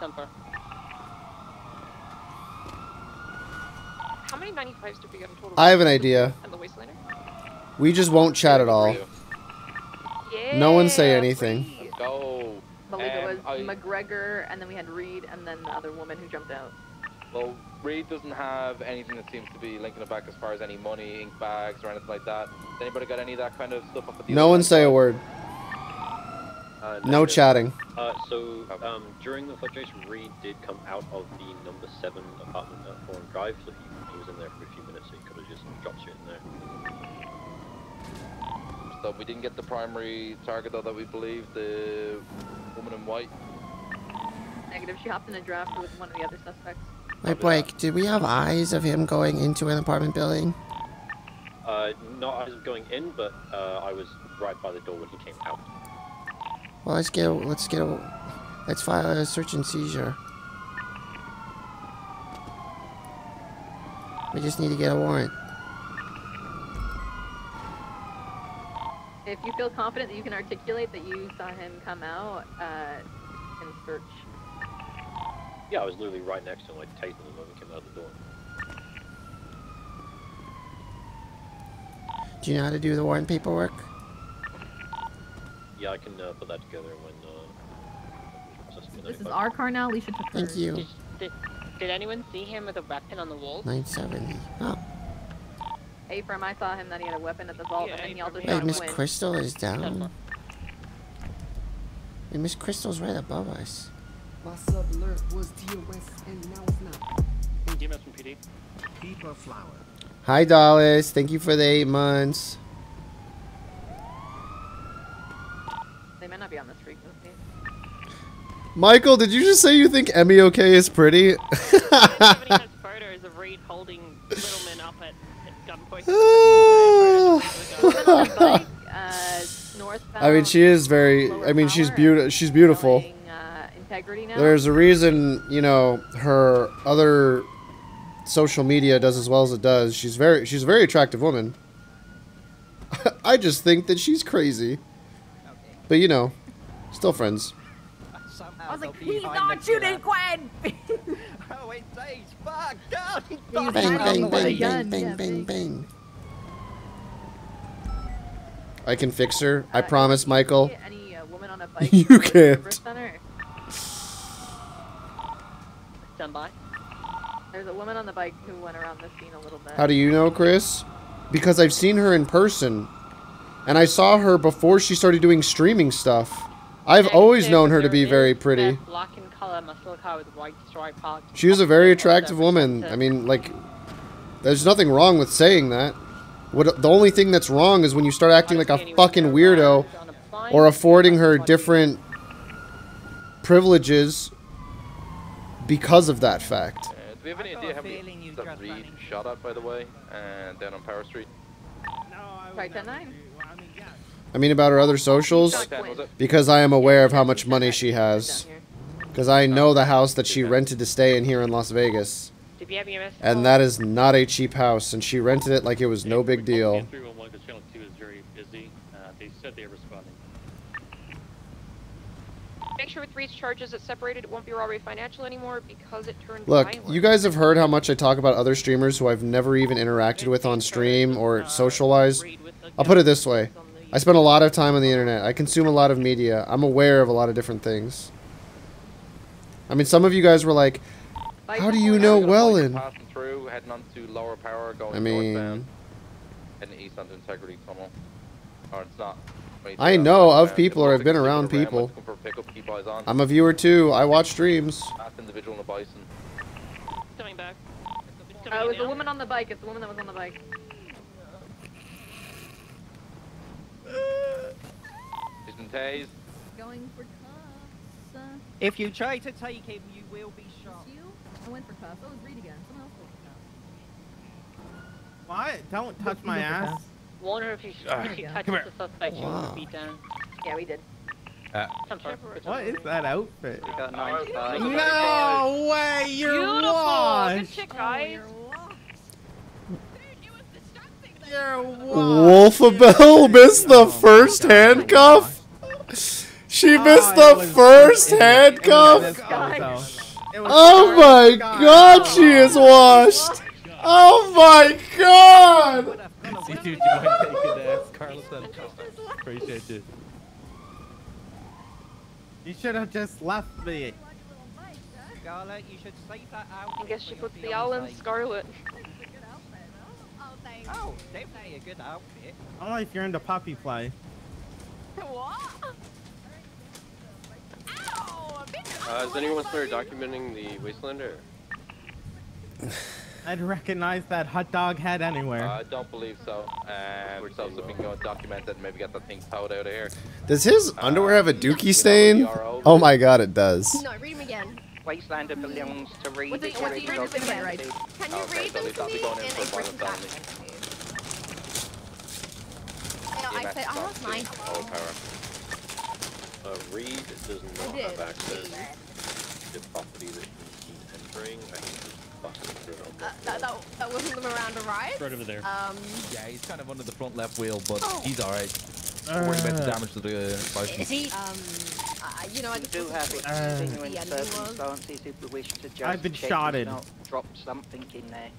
Jumper. How many 95s did we get in total? I have an idea. And the Wastelander? We just won't chat at all. No one say anything. Let's go. I believe it was Um, I- McGregor, and then we had Reed, and then the other woman who jumped out. Well, Reed doesn't have anything that seems to be linking it back as far as any money, ink bags, or anything like that. Has anybody got any of that kind of stuff up at the No one say a word. Uh, No negative. chatting. Uh, so um, during the fluctuation, Reed did come out of the number seven apartment at Forum Drive, so he, he was in there for a few minutes, so he could have just dropped you in there. So we didn't get the primary target though that we believe, the woman in white. Negative. She hopped in a draft with one of the other suspects. Wait, Blake, did we have eyes of him going into an apartment building? Uh, not as going in, but uh, I was right by the door when he came out. Well, let's get a, let's get a, let's file a search and seizure. We just need to get a warrant. If you feel confident that you can articulate that you saw him come out, uh, you can search. Yeah, I was literally right next to him, like tasing him when he came out the door. Do you know how to do the warrant paperwork? Yeah, I can uh, put that together when. Uh, This is our car now. Alicia took Thank hers. you. Did, did anyone see him with a weapon on the wall? 970. Oh, A firm, I saw him that he had a weapon at the vault, and then he also wait, shot Miss Crystal is down. Wait, Miss Crystal's right above us. My sub alert was TOS and now it's not. DMS from PD. Keeper flower. Hi, Dallas. Thank you for the eight months. They might not be on this frequency. Michael, did you just say you think Emmy okay is pretty? Somebody has photos of Reed holding Littleman up at, at gunpoint. I mean, she is very. I mean, she's beautiful. She's beautiful. Integrity. There's a reason, you know, her other social media does as well as it does. She's very. She's a very attractive woman. I just think that she's crazy. But you know, still friends. I was like, he's not shooting Gwen. Oh, it says fuck down. Bang, bang, bang, bang, bang, bang, bang. I can fix her. I promise, Michael. Any uh, woman on a bike. You towards the River can't. Center? stand by. There's a woman on the bike who went around the scene a little bit. How do you know, Chris? Because I've seen her in person. And I saw her before she started doing streaming stuff. I've always known her to be very pretty. Black in color muscle car with white stripe parked. She was a very attractive woman. I mean, like, there's nothing wrong with saying that. What the only thing that's wrong is when you start acting like a fucking weirdo or affording her different privileges because of that fact. Uh, do we have any idea how many that Reed shot at, by the way, and down on Power Street? Right, 10 9. I mean about her other socials because I am aware of how much money she has. Because I know the house that she rented to stay in here in Las Vegas. Did we have EMS? And that is not a cheap house and she rented it like it was no big deal. 311 because Channel 2 is very busy. Uh, they said they are responding. Make sure with Reed's charges it's separated. It won't be robbery financial anymore because it turned Look, violent. you guys have heard how much I talk about other streamers who I've never even interacted with on stream or socialized. I'll put it this way. I spend a lot of time on the internet. I consume a lot of media. I'm aware of a lot of different things. I mean, some of you guys were like, how do you know Wellen? Through, heading on to lower power, going I mean, northbound, heading east onto Integrity Tunnel. Or it's not. I know of people or I've been around it's a ram, people. looking for a pickup, keep eyes on. I'm a viewer too. I watch streams. Individual in the bison. Coming back. Uh, it was a woman on the bike. It's the woman that was on the bike. She's been tased. If you try to take him, you will be shot. you? I went for cuffs. Oh, it was Reed again. Someone else went for cuffs. What? Don't touch my ass. Warn her if he, Ah, if he come touches here. the suspect, she Wow. will be down. Yeah, we did. I'm sorry. What is that outfit? We got 95. No way, you're Beautiful. washed. Good shit, guys. You're. Wolfabelle missed the first handcuff? She oh, missed the first handcuff? Oh my god, she is washed! Oh my god! See you doing naked ass, Carlos. Appreciate you. You should have just left me. Scarlett, you should save that out. I guess she puts the owl in Scarlet. Oh, definitely a good outfit. I don't know if you're into puppy play. Uh, is anyone familiar documenting the Wastelander? I'd recognize that hot dog head anywhere. I don't believe so. Um, so if we can go and document it and maybe get that thing towed out of here. Does his underwear have a dookie stain? Oh my god, it does. No, read them again. Wastelander belongs to Reed. What's it- what's already read them again? documented. Can you Okay, read them at to I'll me in and for then bring them violent back? felony. Yeah, I said I is lost on mine. Scene, lower power. Uh, Reed does not did. have access to the property that he's entering. I think he's busting through it on Uh, that, that, that wasn't the Miranda ride. Right over there. Um, Yeah, he's kind of under the front left wheel, but Oh. he's alright. Don't worry about the Uh. damage to the bison. is he? Um, uh, you know, I We just do wasn't have it Uh, the continuing circumstances if we wish to just I've been check shotted. he's not dropped something in there.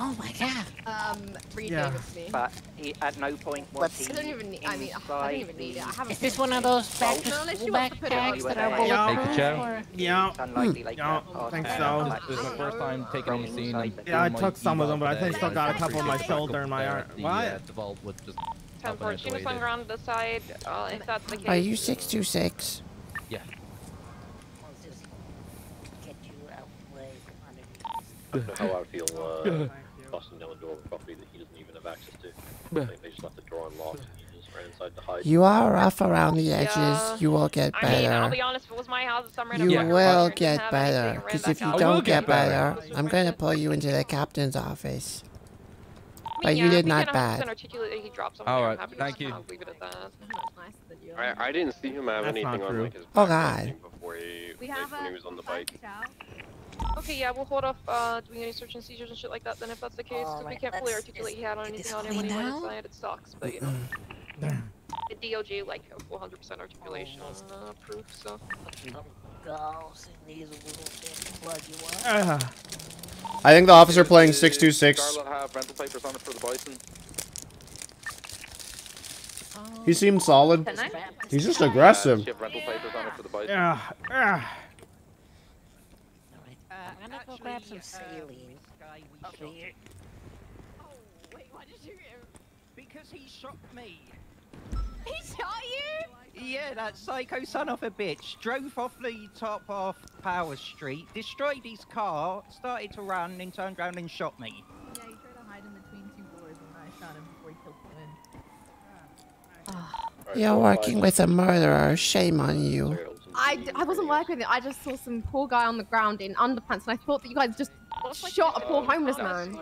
Oh my god. Um, read Yeah. gave it to me. But he, at no point was I he don't even need. I mean, I don't even need it. I haven't. Is this one of those back vault. to No, unless school you want to put it on backpacks that are Yeah. bulletproof? Take a Yeah. It's unlikely like Yeah, that. I think so. but This is my first time taking on the scene. and Yeah, I took some of them, but I think I still got a couple on my shoulder and my arm. at the, What? Uh, the vault with just Ten helping four, out the shoot way us on ground to decide uh, if that's the case. Are you 626? Yeah. I don't know how I feel uh, busting down the door of a property that he doesn't even have access to. I think they just left the door unlocked and he just ran inside to hide. You are rough around the edges. Yeah. You will get I mean, I'll better. be honest, if it was my house, some You will get better. anything and ran Because if you out, don't we'll get better, better. I'm going to pull you into the captain's office. I mean, But you did not bad. articulate that he dropped something. All I'm right, happy to thank you. leave it at that. I, I didn't see him have That's anything not on like his Oh, God. before he, We like, have when a he was on the bike. Okay, yeah, we'll hold off uh, doing any search and seizures and shit like that then if that's the case, because we can't fully articulate he had on anything on him when he went cleaned inside. It sucks, but you know. The DOJ like 100% articulation uh, proof, so. Gauss and these little bit plug you up. Ah. I think the officer playing Does 626, Scarlet have rental papers on it for the bison? he seemed solid. He's just does aggressive. she have rental papers on it for the bison? Yeah. Ah. I'm gonna go grab some um, saline. Clear. Oh, wait, why did you Because he shot me. He shot you? Yeah, that psycho son of a bitch drove off the top of Power Street, destroyed his car, started to run, and turned around and shot me. Yeah, he tried to hide in between two doors and I shot him before he killed Quinn. You're uh, working with a murderer. Shame on you. I, d- I wasn't working with it. I just saw some poor guy on the ground in underpants, and I thought that you guys just shot a poor homeless man.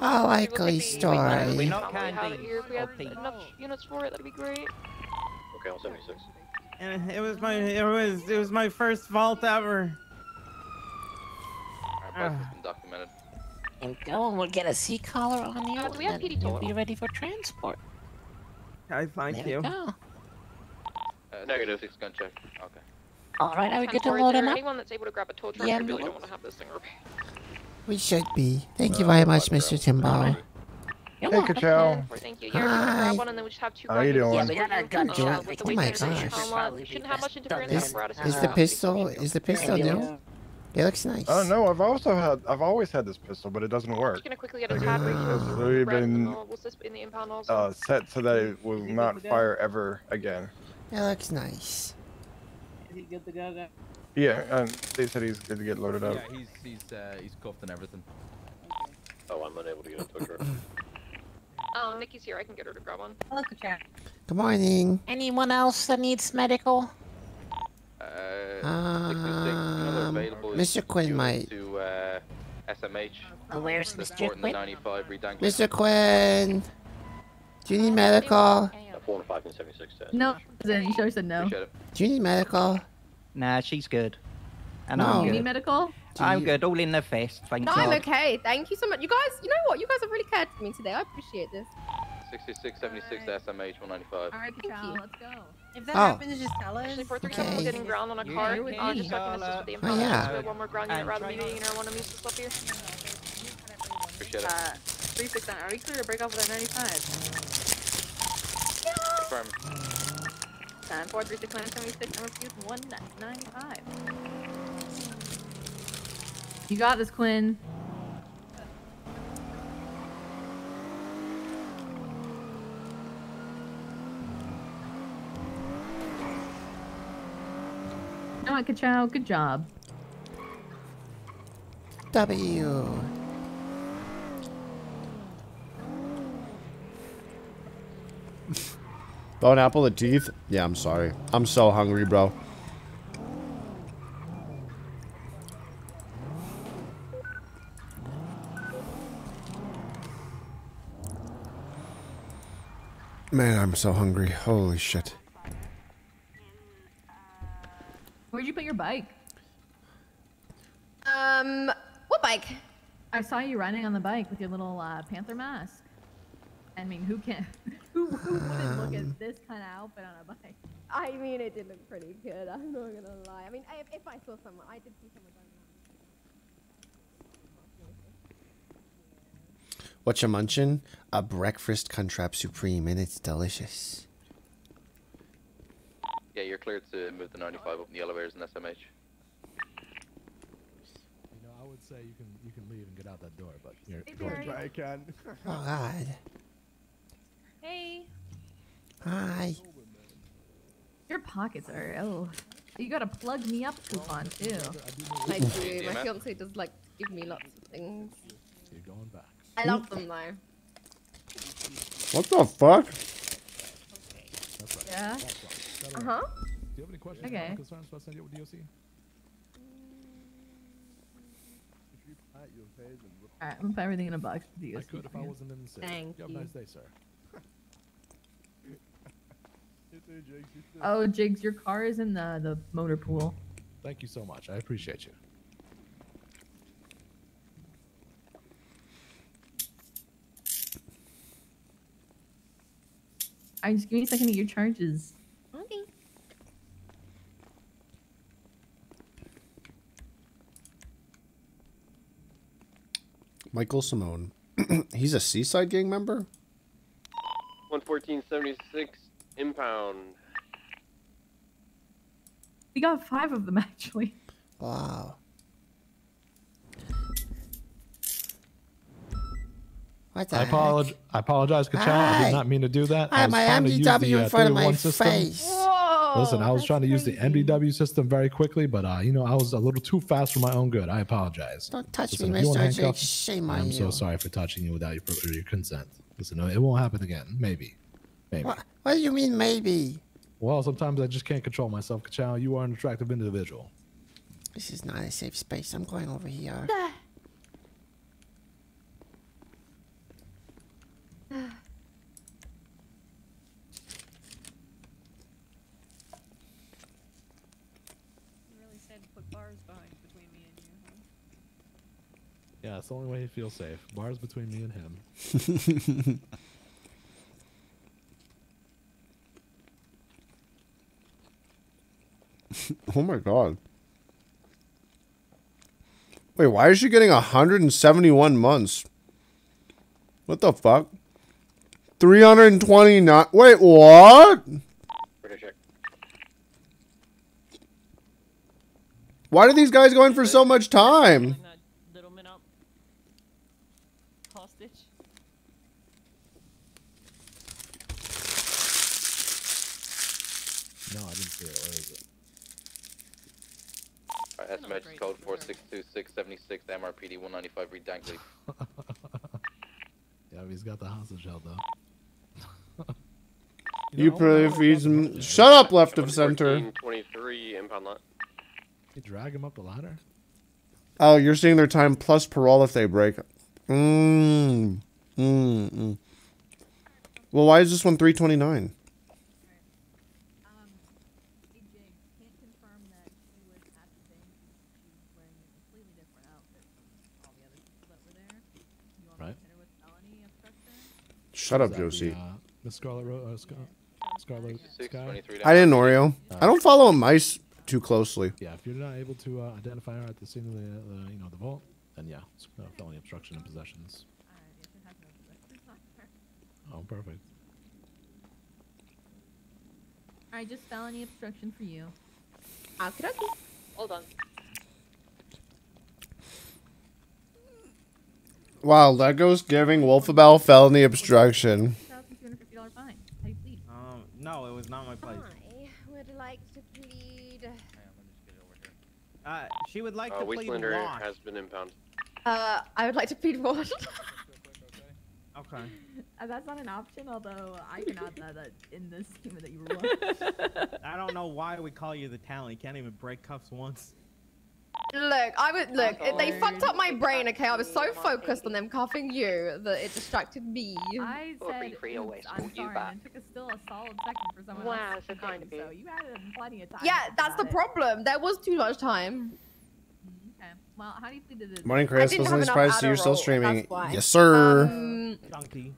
A likely We're story. not We have it candy. If we have enough units for it, that'd be great. Okay, on 76. And it was my it was it was my first vault ever. Our bus has been documented. And go and we'll get a sea collar on you. Uh, we have and PD you'll be ready for transport. I thank There you. We go. Uh, Negative. Six gun check. Okay. All right, are we good to 10-4, is load there him up? Anyone that's able to grab a tow truck? Yeah, I really don't want to have this thing repaired. We should be. Thank you very much, Mr. Timbo. Hey, welcome. Thank you. You're gonna Hi. grab one, and then we just have two How you doing? Yeah, we got a gun Uh, shop. with the Oh my gosh. uh, shouldn't have much interference Is, with apparatus. is the pistol is the pistol new? It looks nice. Oh no, I've also had I've always had this pistol, but it doesn't I'm work. just gonna quickly get a tab ratio. It's for really red, and been then We'll sit in the impound also. uh, set so that it will not fire ever again. It looks nice. Is he good to go? go? Yeah, and they said he's good to get loaded up. Yeah, he's he's uh, he's cuffed and everything. Oh, I'm unable to get a tow truck. Oh, Nikki's here. I can get her to grab one. Look at chat. Good morning. Anyone else that needs medical? Uh, Um, Mr. Quinn units might. To uh, SMH. Oh, where's Mr. Sport in the Quinn? Mr. Quinn, do you need medical? Uh, 4 and 5 and 76 test. No, then you sure said no. Do you need medical? Nah, she's good. And No. I'm You need medical? Do I'm you- good, all in the fist, thank No, God. I'm okay. Thank you so much. You guys, you know what? You guys have really cared for me today. I appreciate this. 66, 76 SMH 195. All right, Thank you. let's go. If that Oh. happens, just tell us. Actually, 437 Okay. we're getting ground on a Yeah, car. you're Uh, just so I can assist with the Oh, yeah. Just do one more ground unit And rather than try me not- being our one of useless up here. Appreciate it. Uh, 369, are we clear to break off with our 95? Confirm. Time 4, 369, 76, and refuse 195. You got this, Quinn. No, Ka Chao, good job. W. Bone apple of teeth? Yeah, I'm sorry. I'm so hungry, bro. Man, I'm so hungry. Holy shit. Where'd you put your bike? Um, what bike? I saw you riding on the bike with your little uh, panther mask. I mean, who can, who, who wouldn't look at um, this kind of outfit on a bike? I mean, it did look pretty good. I'm not gonna lie. I mean, if, if I saw someone, I did see someone driving around. What you munchin'? A breakfast Crunchwrap Supreme, and it's delicious. Yeah, you're cleared to move the 95 up in the elevators in SMH. You know, I would say you can you can leave and get out that door, but you're Hey, going Barry. I can. Oh God. Hey. Hi. Your pockets are, oh. You got a plug me up coupon, too. I do. My fiance does like give me lots of things. you're going back. I love them though. What the fuck? Yeah? Uh huh. Do you have any questions Okay. or concerns about sending it with DOC? Alright, I'm gonna put everything in a box for you. I could if I wasn't in the city. Thank you. Have a nice day, sir. Oh, Jigs, your car is in the, the motor pool. Thank you so much. I appreciate you. Alright, just give me a second to get your charges. Okay. Michael Simone. He's a Seaside Gang member? 11476 Impound. We got five of them actually. Wow. What the I, apolog I apologize, Ka Chao. I did not mean to do that. I, I my MDW in front of my oh face. Whoa, Listen, I was trying to crazy. use the MDW system very quickly, but uh, you know, I was a little too fast for my own good. I apologize. Don't touch Listen, me, Mr. Shame on I'm you. I'm so sorry for touching you without your, your consent. Listen, it won't happen again. Maybe. Maybe. What, what do you mean, maybe? Well, sometimes I just can't control myself, Ka Chao. You are an attractive individual. This is not a safe space. I'm going over here. You really said put bars behind between me and you, huh? Yeah, it's the only way he feels safe. Bars between me and him. oh my god. Wait, why is she getting 171 months? What the fuck? 329. Wait, what? Why do these guys go in for so much time? Littleman up. Hostage. No, I didn't see it. Where is it? Alright, SMH code 462676 MRPD 195 read Dankleaf. Yeah, he's got the hostage held though. You probably feeds him. Shut up, left of center. 23 impound lot. You drag him up the ladder? Oh, you're seeing their time plus parole if they break. Mmm. Mmm. Mm. Well, why is this one 329? Right. Shut up, Is the, Josie. uh, The Scarlet Ro- uh, Scar- Scarlet Sky? I didn't, Oreo. I don't follow mice too closely. Yeah, if you're not able to uh, identify her at the scene of the, uh, you know, the vault, then yeah, it's uh, felony obstruction and possessions. Oh, perfect. Alright, just felony obstruction for you. Okie dokie. Hold on. Wow, Lego's giving Wolfabell felony obstruction. $1,250 fine. How you plead? Um, no, it was not my place. I would like to plead. Uh, she would like Uh, to plead Wastelander wash. has been impound. Uh, I would like to plead what? Okay. Uh, that's not an option, although I can add that, that in this schema that you were I don't know why we call you the talent. You can't even break cuffs once. Look, I would look. it- They fucked up my brain. Okay, I was so focused on them cuffing you that it distracted me. I said, free always I'm called you sorry, back. and it took us still a solid second for someone Wow, else so to kind of you. So you had plenty of time. Yeah, that's the think problem. There was too much time. Okay. Well, how do you plead to this? Morning, Chris. didn't Wasn't surprised enough to see you're still streaming. Yes, sir. Um, Donkey.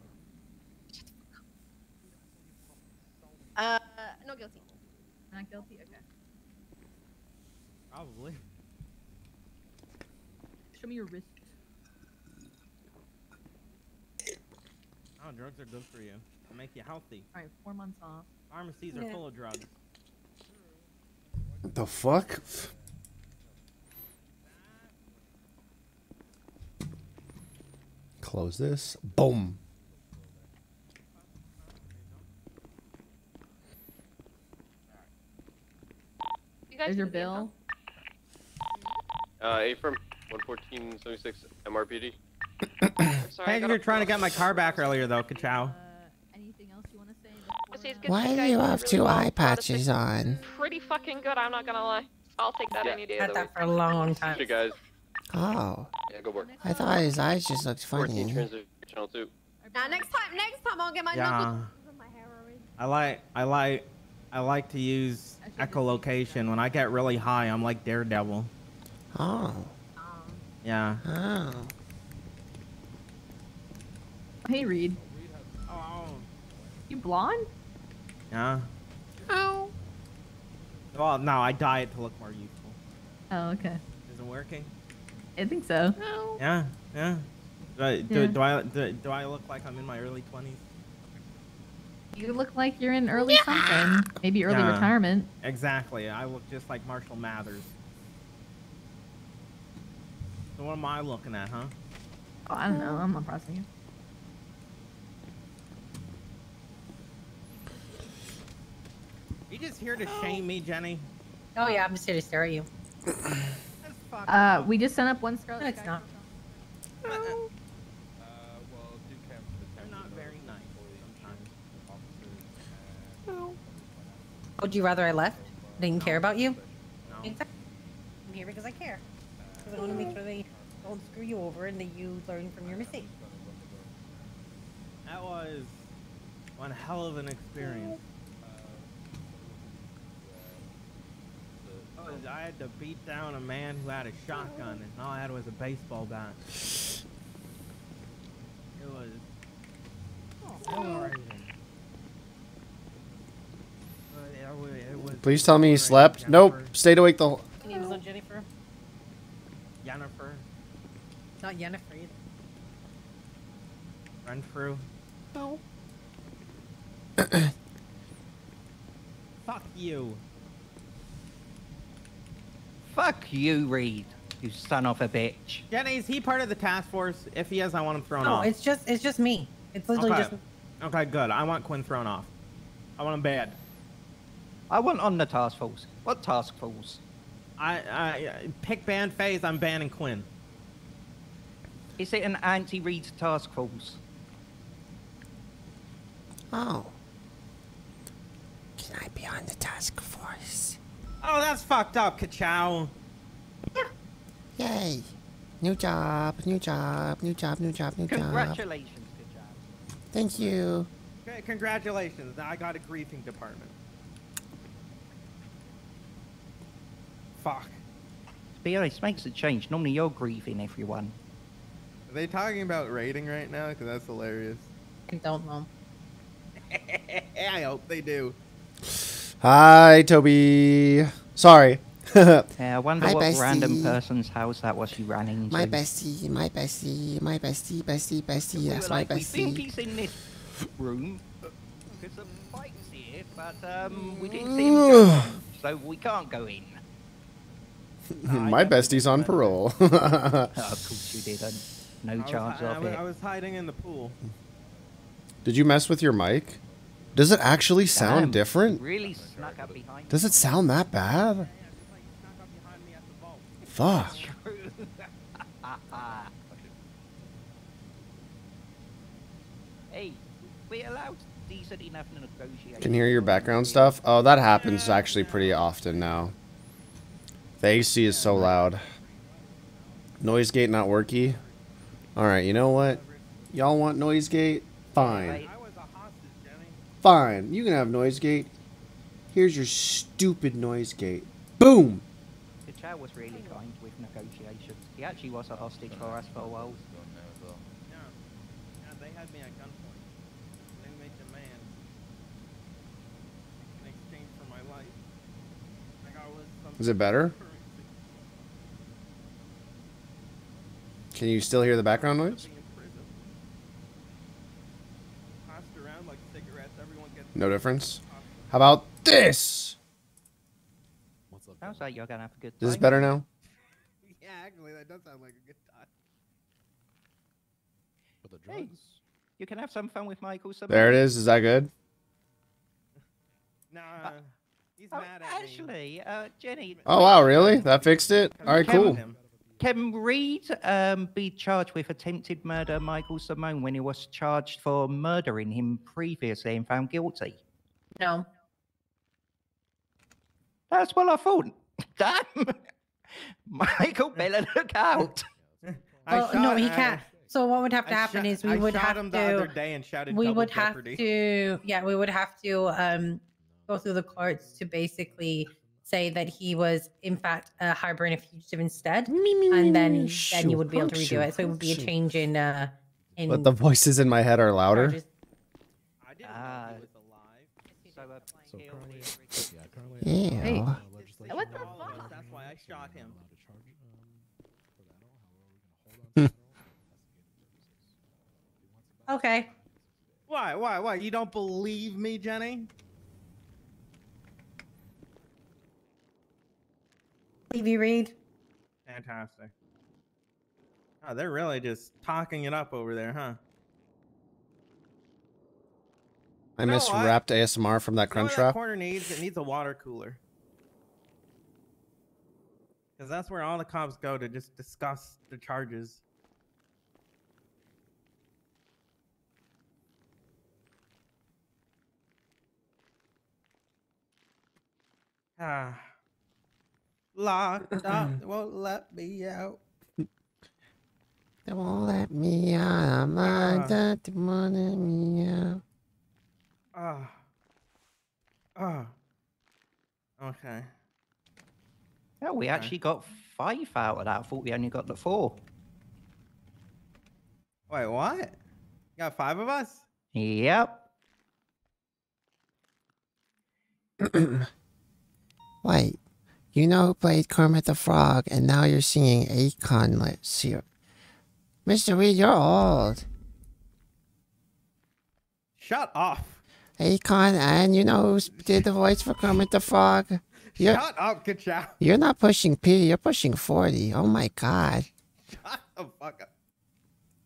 uh, not guilty. Not guilty. Okay. Probably. Show me your wrist. Oh, drugs are good for you. They make you healthy. All right, four months off. Pharmacies are full of drugs. The fuck? Close this. Boom. You guys There's your can be in, huh? bill. Uh, A firm 11476 MRPD. Sorry, I Hey, got you're trying to get my car back earlier, though, Ka Chao. Uh, anything else you want to say? This is. Why You do you have two eye patches on? Pretty fucking good, I'm not gonna lie. I'll take that any day of Had that for a long time. Hey guys. Oh. Yeah, go work. I thought his eyes just looked funny. transit channel 2. Now next time, next time I'll get my Yeah. knuckles. I like, I like, I like to use echolocation. When I get really high, I'm like Daredevil. Oh. Yeah. Oh. Hey, Reed. Oh. You blonde? Yeah. Oh. Well, no, I dye it to look more youthful. Oh, okay. Is it working? I think so. Yeah, yeah. Do I, do, Yeah. do I do, do I look like I'm in my early twenties? You look like you're in early something. Maybe early Yeah. retirement. Exactly. I look just like Marshall Mathers. So what am I looking at, huh? Oh, I don't know. I'm impressing you. You just here to shame me, Jenny? Oh yeah, I'm just here to stare at you. uh, we just sent up one Scarlet. No, it's not. Uh, Would uh, uh, oh, you rather I left? Didn't care about you? No. I'm here because I care. Because I want to make sure they don't screw you over and that you learn from your mistakes. That was one hell of an experience. Uh, I I had to beat down a man who had a shotgun, and all I had was a baseball bat. It was exhilarating. But it wa- Please tell me he slept. Nope. Stayed awake the whole. Your name is not Jennifer. Jennifer, Not Jennifer. either. run through. No. Fuck you. Fuck you, Reed. You son of a bitch. Jenny, is he part of the task force? If he is, I want him thrown No, off. it's just it's just me. It's literally okay. just Okay, good. I want Quinn thrown off. I want him bad. I want on the task force. What task force? I, I uh, pick ban phase. I'm banning Quinn. Is it an anti-Reed task force? Oh. Can I be on the task force? Oh, that's fucked up, Ka Chao. Yay. New job, new job, new job, new job, new job. Congratulations, good job. Thank you. Okay, congratulations. I got a griefing department. Fuck. To be honest, makes a change. Normally you're grieving everyone. Are they talking about rating right now? Because that's hilarious. I don't know. I hope they do. Hi, Toby. Sorry. Yeah, I wonder Hi, what random person's house that was you ran into. My bestie, my bestie, my bestie, bestie, bestie. We That's were my like, we think bestie. he's in this room because the bike's here, but um, we didn't see him go so we can't go in. My bestie's on parole. Oh, of course you didn't. No I was, chance hi- I of was, it. I was hiding in the pool. Did you mess with your mic? Does it actually sound Damn, different? Really snuck up behind Does it sound that bad? Fuck. hey, we allowed decent enough negotiation. Can hear your background stuff? Oh, that happens actually pretty often now. The AC is so loud. Noise gate not worky. Alright, you know what? Y'all want noise gate? Fine. Fine. You can have noise gate. Here's your stupid noise gate. Boom! The chair was really kind with negotiations. He actually was a hostage for us for a while. Yeah, they had me at gunpoint. They made demands in exchange for my life. Like I was some Is it better? Can you still hear the background noise? passed around like cigarettes. Everyone gets No difference? How about this? Sounds like you're gonna have a good Is this time. better now? Yeah, actually, that does sound like a good time. But the drugs. Hey, you can have some fun with Michael. Some There it is. Is that good? Nah, he's Oh, mad at me. actually, uh, Jenny. Oh wow, really? That fixed it? Alright, Can- cool. Can Reed um, be charged with attempted murder of Michael Simone when he was charged for murdering him previously and found guilty? No. That's what I thought. Damn! Michael better look out. Well, no, he can't. So what would have to I happen shot- is we I would shot have him to. the other day and shouted we double would have to. Yeah, we would have to um go through the courts to basically say that he was in fact uh, harboring a fugitive instead, and then then you would be able to redo it. So it would be a change in uh in. But the voices in my head are louder. charges. So, So he'll currently, yeah, Hey. uh, What the fuck? That's why I shot him. to charge, for that. However, we're gonna hold on to the Okay. Why? Why? Why? You don't believe me, Jenny? Levy Reed. Fantastic. Oh, they're really just talking it up over there, huh? I You know miss what? wrapped ASMR from that crunch what wrap. Corner needs it needs a water cooler. Because that's where all the cops go to just discuss the charges. Ah. Locked up, They won't let me out. They won't let me out. I'm locked Ah. up. They won't let me out. Ah. Ah. Okay. Yeah, we Okay. actually got five out of that. I thought we only got the four. Wait, what? You got five of us? Yep. Wait, you know who played Kermit the Frog, and now you're singing Akon lips here. Mr. Reed, you're old. Shut off. Akon, and you know who did the voice for Kermit the Frog? You're, Shut up, Ka Chao. you're not pushing P, you're pushing 40. Oh my god. Shut the fuck up.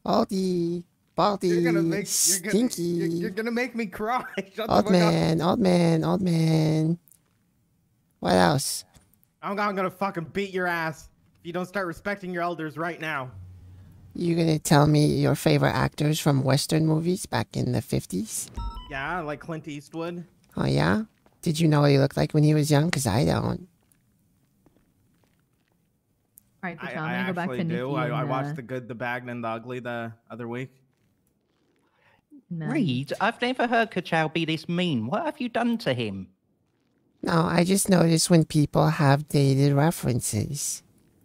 Oldie, baldy, You're gonna make you're gonna, stinky. you're, you're gonna make me cry. Shut the Old fuck up. man, old man, old man. What else? I'm, I'm gonna fucking beat your ass if you don't start respecting your elders right now. You gonna tell me your favorite actors from Western movies back in the 50s? Yeah, like Clint Eastwood. Oh, yeah? Did you know what he looked like when he was young? Because I don't. Alright, I, I'm I gonna go back to actually Nikki. do. I, I watched uh, the good, the bad, and the ugly the other week. no. Reed, I've never heard Kachow be this mean. What have you done to him? No, I just noticed when people have dated references.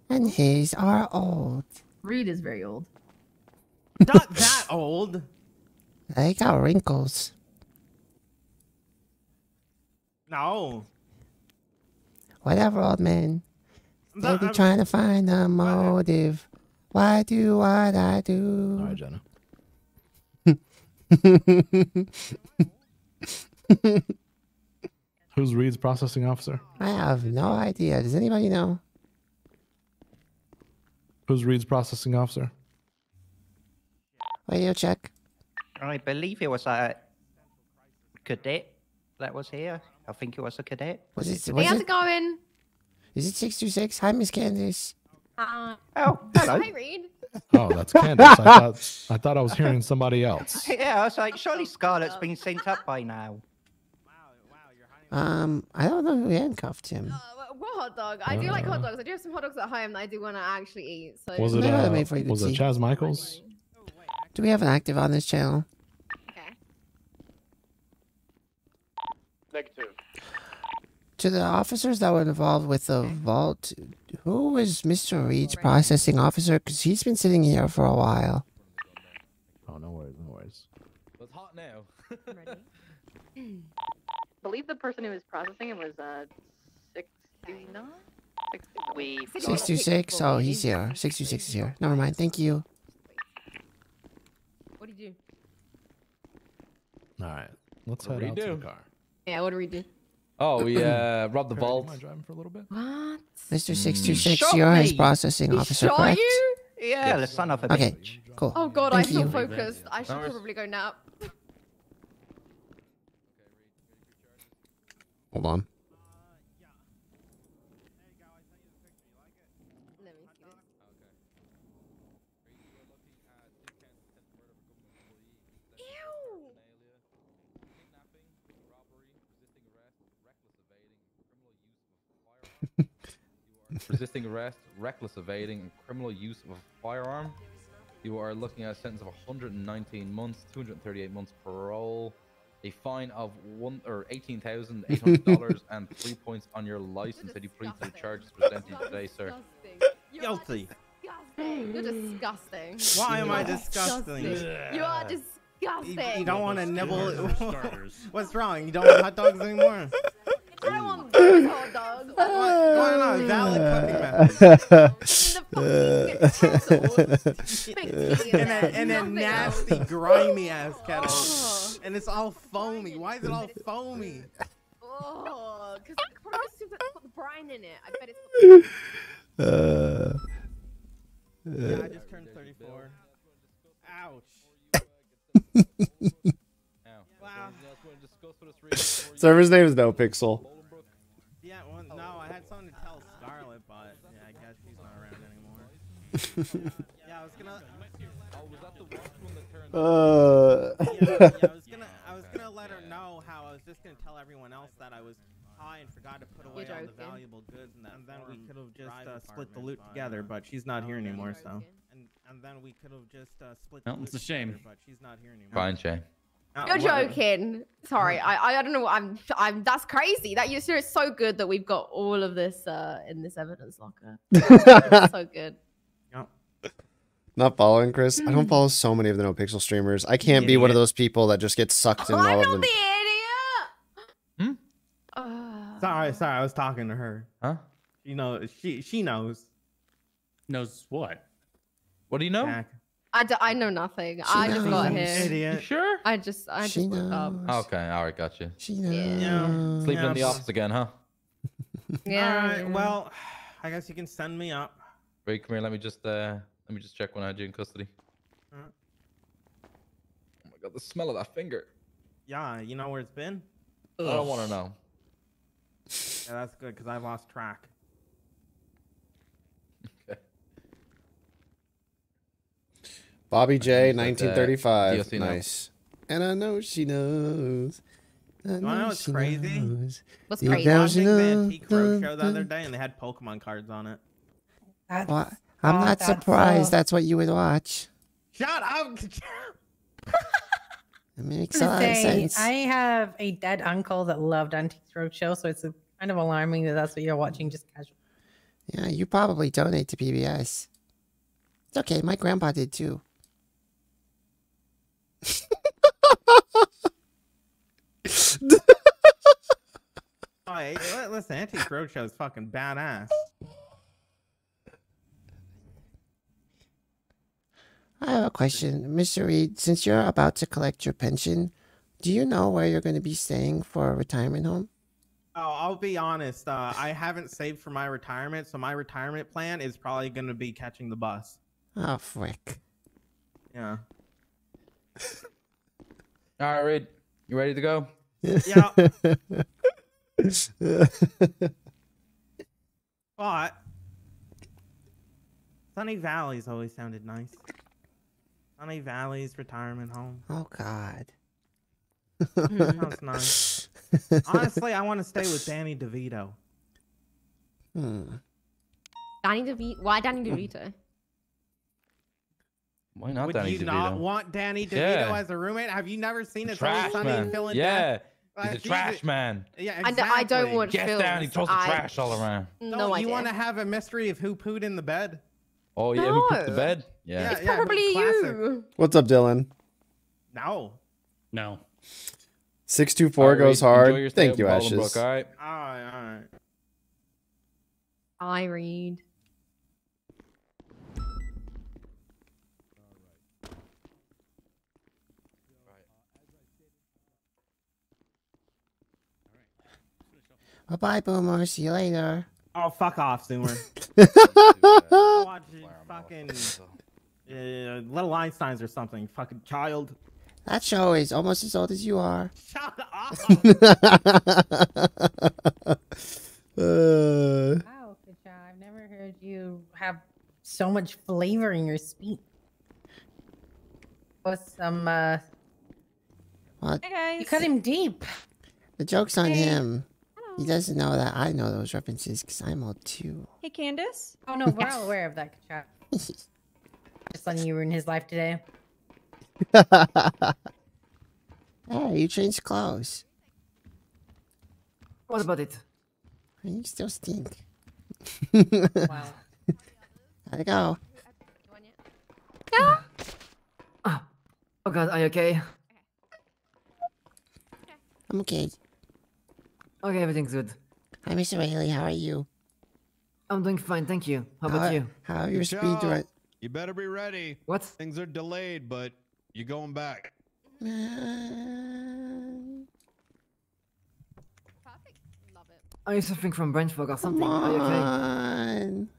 And his are old. Reed is very old. Not that old. They got wrinkles. No. Whatever, old man. They No, be trying to find a motive. Why do what I do? All right, Jenna. Who's Reed's processing officer? I have no idea. Does anybody know? Who's Reed's processing officer? Radio check. I believe it was a cadet that was here. I think it was a cadet. Was it? Hey, Was how's it? it going? Is it six two six? Hi, Miss Candice. Uh, Oh, hello. hi, Reed. Oh, that's Candace. I thought I thought I was hearing somebody else. Yeah, I was like, surely Scarlett's been sent up by now. Um, I don't know who handcuffed him. Uh, what hot dog? I do like hot dogs. I do have some hot dogs at home that I do want to actually eat. So Was it Maybe uh, made for you was it. Chaz Michaels? Do we have an active on this channel? Okay. Negative. To the officers that were involved with the vault, who was Mr. Reed's processing officer? Because he's been sitting here for a while. Oh, no worries, no worries. It's hot now. Believe the person who was processing it was uh 69? We 626? Oh, he's here. 626 is here. Never mind. Thank you. What do you do? All right, let's What head do we out to do? the car. Yeah, what do we do? Oh, we uh, robbed the Kurt, vault. You mind driving for a little bit? What? Mr. 626, you're his processing He officer, shot correct? you? Yeah, the son of a Okay, bitch. cool. Oh god, Thank I'm so focused. I should probably go nap. Hold on. Resisting arrest, reckless evading, and criminal use of a firearm. You are looking at a sentence of 119 months, 238 months parole, a fine of one or eighteen thousand eight hundred dollars, and three points on your license that you plead to the charges presented today, sir. Guilty. Disgusting. You're disgusting. Why am I You're disgusting? You are You, disgusting. you don't want to nibble. What's wrong? You don't want hot dogs anymore? I don't want hot dogs. Why, why not? Valid cooking method. and a, and a nasty, grimy ass kettle. Oh. And it's all foamy. Why is it all foamy? Oh, because probably just put the brine in it. I bet it's. Uh, Yeah, I just turned 34. Ouch. Now, Wow. Server's name is No Pixel. Yeah, well, no, I had something to tell Scarlet, but yeah, I guess she's not around anymore. yeah, I was gonna. Uh. yeah, yeah, I was gonna, I was gonna let her know how I was just gonna tell everyone else that I was high and forgot to put away all the valuable goods, and, that and then we could have just uh, split the loot together. But she's not here anymore, so. And and then we could have just uh, split. Well, the it's a shame. together, but she's not here anymore. Fine, Shay. Uh, You're whatever. joking. Sorry, I, I I don't know. what I'm I'm that's crazy. That you're it's so good that we've got all of this uh in this evidence locker. It's so good. Not following Chris. I don't follow so many of the No Pixel streamers. I can't be one of those people that just gets sucked in all I'm of not them. the idiot. Hmm. Sorry, sorry, I was talking to her. Huh? You know, She she knows. Knows what? What do you know? I, d- I know nothing. I just got here. Idiot. You sure? I just I She just woke up. Okay, all right, got you. She knows. Yeah. Sleeping in the office again, huh? Yeah. All right. yeah. Well, I guess you can send me up. Wait, come here. Let me just uh, let me just check when I had you in custody. Alright. Oh my god, the smell of that finger. Yeah, you know where it's been. I don't want to know. Yeah, that's good because I lost track. Bobby J, use that, uh, 1935. DLC now. nice. And I know she knows. I You wanna know what's she crazy? knows. What's Deep crazy? down Watching she the knows. Antique Roadshow the other day, and they had Pokemon cards on it. That's, Well, I'm oh, not that's surprised. so- That's what you would watch. Shut up! It makes I a was lot gonna of sense. I have a dead uncle that loved Antiques Roadshow, so it's a, kind of alarming that that's what you're watching just casual. Yeah, you probably donate to PBS. It's okay. My grandpa did too. Oh, hey, li- listen, Antique Roadshow is fucking badass. I have a question, Mr. Reed. Since you're about to collect your pension, do you know where you're going to be staying for a retirement home? Oh, I'll be honest. Uh, I haven't saved for my retirement, so my retirement plan is probably going to be catching the bus. Oh, frick. Yeah. All right, Reed, you ready to go? Yeah. but Sunny Valley's always sounded nice. Sunny Valley's retirement home. Oh, God. Sounds nice. Honestly, I want to stay with Danny DeVito. Hmm. Danny DeVito. Why Danny DeVito? Why not Would Danny you DeVito? not want Danny DeVito Yeah. as a roommate? Have you never seen a trash Always Sunny in man. Philadelphia? Yeah, he's a trash man. Yeah, I d- I don't exactly. watch Gets down, he films. throws the I- trash all around. No Don't idea. you want to have a mystery of who pooed in the bed? Oh yeah, who put the bed? Yeah. Yeah, It's yeah, probably you. What's up, Dylan? No. No. 624 All right, goes hard. Thank you, in Ashes. Bolingbroke, all right. All right, all right. I read. Bye bye, Boomer. See you later. Oh, fuck off, Zoomer. Watch fucking uh, Little Einsteins or something. Fucking child. That show is almost as old as you are. Shut up. Uh, Wow, Ka Chao, I've never heard you have so much flavor in your speech. What's some, uh, what? Hey guys. you cut him deep. The joke's on Hey. him. He doesn't know that I know those references because I'm old too. Hey Candace. Oh no, we're all aware of that, Ka Chao. Just letting you ruin his life today. Hey, you changed clothes. What about it? You still stink. Wow. Gotta go. Ah. Oh god, are you okay? I'm okay. Okay, everything's good. Hi, Mr. Haley. How are you? I'm doing fine, thank you. How about How- you? How are your Good speed job. run? You better be ready. What? Things are delayed, but you're going back. Are you suffering from brain fog or something? Come Are you okay? on.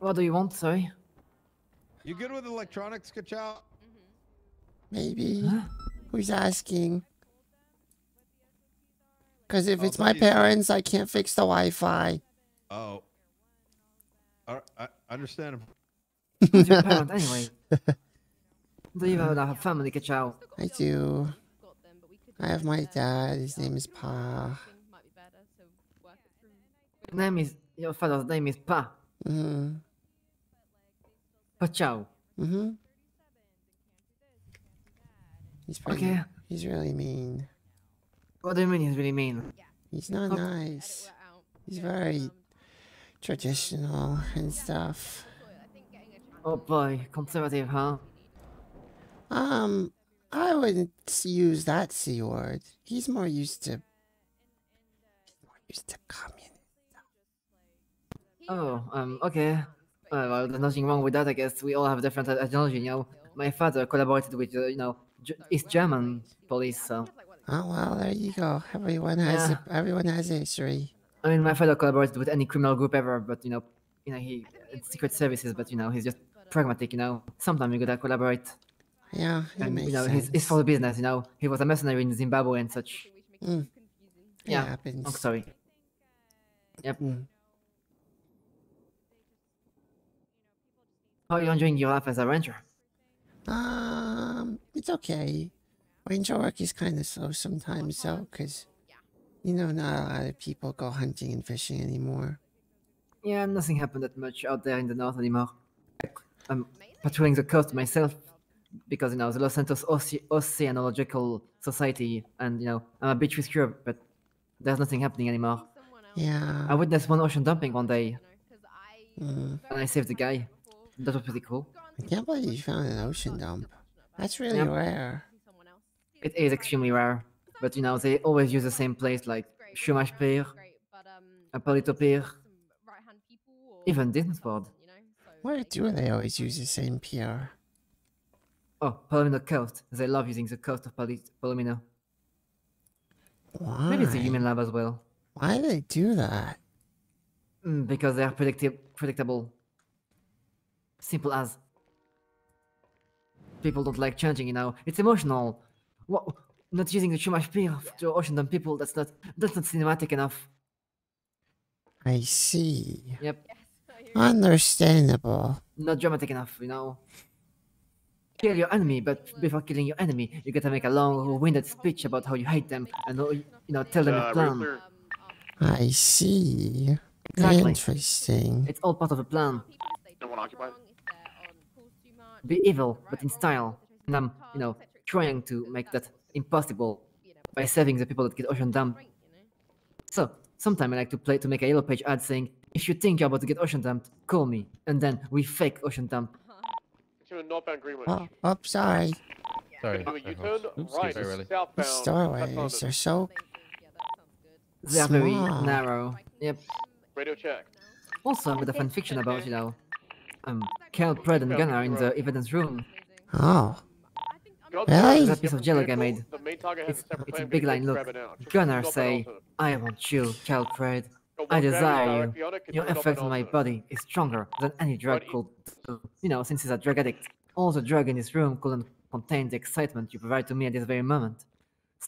What do you want? Sorry. You good with electronics, Ka Chao? Maybe. Who's asking? Because if I'll it's my parents, I can't fix the Wi-Fi. Oh. I, I understand. Who's anyway? Do you have a family, Ka Chao? I do. I have my dad. His name is Pa. Name is your father's name is Pa. Mm-hmm. Pa Chao. Mm-hmm. He's pretty, Okay. He's really mean. What do you mean he's really mean? He's not nice. He's very traditional and stuff. Oh boy, conservative, huh? Um, I wouldn't use that c word. He's more used to. He's more used to communism. Oh, um, okay. Uh, well, there's nothing wrong with that, I guess. We all have different i- ideology, you know. My father collaborated with, uh, you know, G- East German police, so. Oh well, there you go. Everyone has Yeah. a, everyone has a history. I mean, my father collaborated with any criminal group ever, but, you know, you know, he, secret services, but, you know, he's just pragmatic, you know. Sometimes you gotta collaborate. Yeah, it And, makes you know, he's, it's for the business, you know. He was a mercenary in Zimbabwe and such. Mm. It Yeah. happens. Oh, sorry. Yep. Mm. How are you enjoying your life as a ranger? Um, it's okay. Ranger work is kind of slow sometimes, though, because you know not a lot of people go hunting and fishing anymore. Yeah, nothing happened that much out there in the north anymore. I'm patrolling the coast myself because you know the Los Santos Oce- Oceanological Society, and you know I'm a beach rescuer, but there's nothing happening anymore. Yeah. I witnessed one ocean dumping one day, Mm. and I saved the guy. That was pretty cool. I can't believe you found an ocean dump. That's really Yep. rare. It is extremely rare, but you know they always use the same place, like Chumash Pier, Apolito Pier, even Disneysport. Why do they always use the same pier? Oh, Palomino Coast. They love using the coast of Pali- Palomino. Why? Maybe it's the human lab as well. Why do they do that? Mm, because they are predicti- predictable. Simple as. People don't like changing, you know. It's emotional. What? Not using the Chumash Pier to ocean dump people. That's not. That's not cinematic enough. I see. Yep. Understandable. Not dramatic enough, you know. Kill your enemy, but before killing your enemy, you gotta make a long-winded speech about how you hate them and uh, you know tell them Uh, a plan. Reefer, I see. Exactly. Interesting. It's all part of a plan. no one occupied. Be evil, but in style. And I'm, you know, trying to make that impossible by saving the people that get ocean dumped. So, sometime I like to play to make a yellow page ad saying, if you think you're about to get ocean dumped, call me. And then we fake ocean dump. Continue northbound Greenwich. Oh, oh sorry. Sorry. Do a U-turn, Oops, right, very early. southbound. These doorways are so They are very narrow. Yep. Radio check. Also, with a fan fiction about, you know, um, Kyle, Pred, and Gunnar in the evidence room. Oh. Go Really? That piece of jelly I made. The main target has It's, a it's a big line. Look, grab it now. Just Gunnar say. I want you, Kyle Pred. Go I desire you. directly on it, Your effect on my body is stronger than any drug could. do. You know, since he's a drug addict, all the drug in this room couldn't contain the excitement you provide to me at this very moment.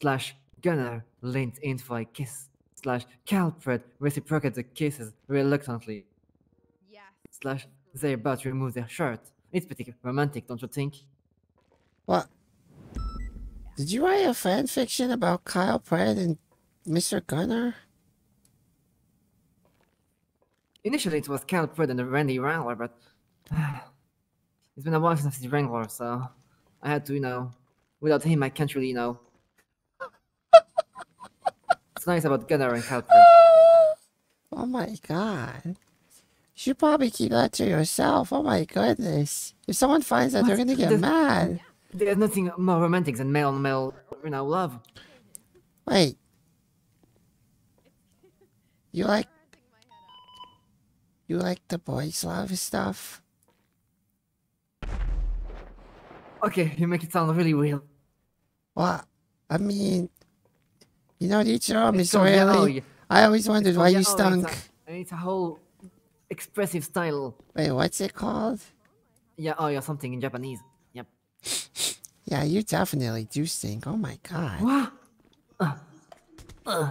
Slash, Gunnar leaned in for a kiss. Slash, Kyle Pred reciprocated the kisses reluctantly. Slash, they're about to remove their shirt. It's pretty romantic, don't you think? What? Did you write a fan fiction about Kyle Pred and Mr. Gunner? Initially, it was Kyle Pred and Randy Wrangler, but it's been a while since he's Wrangler, so I had to, you know, without him, I can't really, you know. it's nice about Gunnar and Kyle Pred. Oh my god. You should probably keep that to yourself. Oh my goodness. If someone finds that, they're gonna get There's- mad. There's nothing more romantic than male on male, you know, love. Wait. You like. You like the boys' love stuff? Okay, you make it sound really real. What? I mean. You know, each It's Mr. called I always wondered why you stunk. It's a, it's a whole expressive style. Wait, what's it called? Yeah, oh, or something in Japanese. Yeah, you definitely do stink. Oh my god. What? Uh, uh,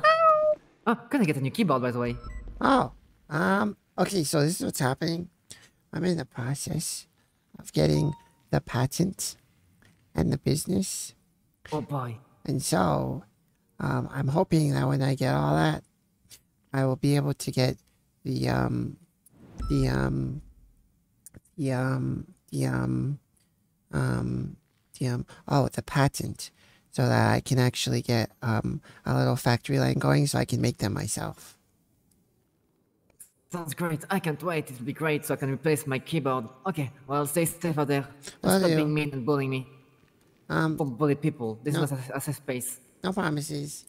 Oh, gonna get a new keyboard, by the way. Oh, um, okay, so this is what's happening. I'm in the process of getting the patent and the business. Oh boy. And so, um, I'm hoping that when I get all that, I will be able to get the, um, the, um, the, um, the, um, um, the, um, oh, the patent so that I can actually get, um, a little factory line going so I can make them myself. Sounds great. I can't wait. It'll be great so I can replace my keyboard. Okay, well, stay safe out there. Will Stop do. being mean and bullying me. Um, Don't bully people. This no. is a, a safe space. No promises.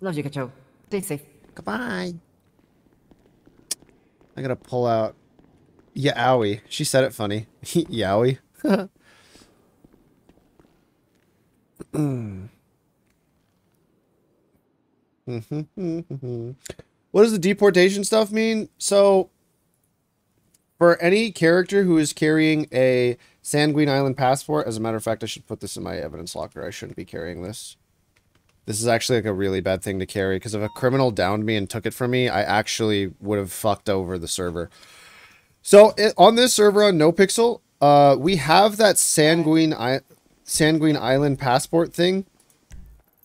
Love you, Ka Chao. Stay safe. Goodbye. I'm gonna pull out. Yowie. She said it funny. Yowie. What does the deportation stuff mean? So, for any character who is carrying a Sanguine Island passport, as a matter of fact, I should put this in my evidence locker. I shouldn't be carrying this. This is actually like a really bad thing to carry because if a criminal downed me and took it from me, I actually would have fucked over the server. So it, on this server on NoPixel, uh, we have that Sanguine I- Sanguine Island passport thing.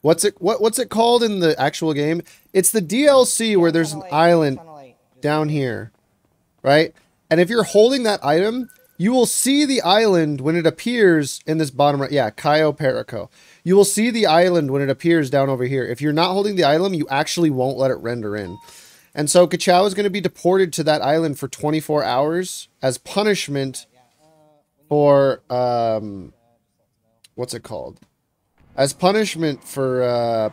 What's it what what's it called in the actual game? It's the DLC where there's an island down here. Right? And if you're holding that item, you will see the island when it appears in this bottom right. Yeah, Cayo Perico. You will see the island when it appears down over here. If you're not holding the item, you actually won't let it render in. And so Ka Chao is going to be deported to that island for 24 hours as punishment for um what's it called? As punishment for uh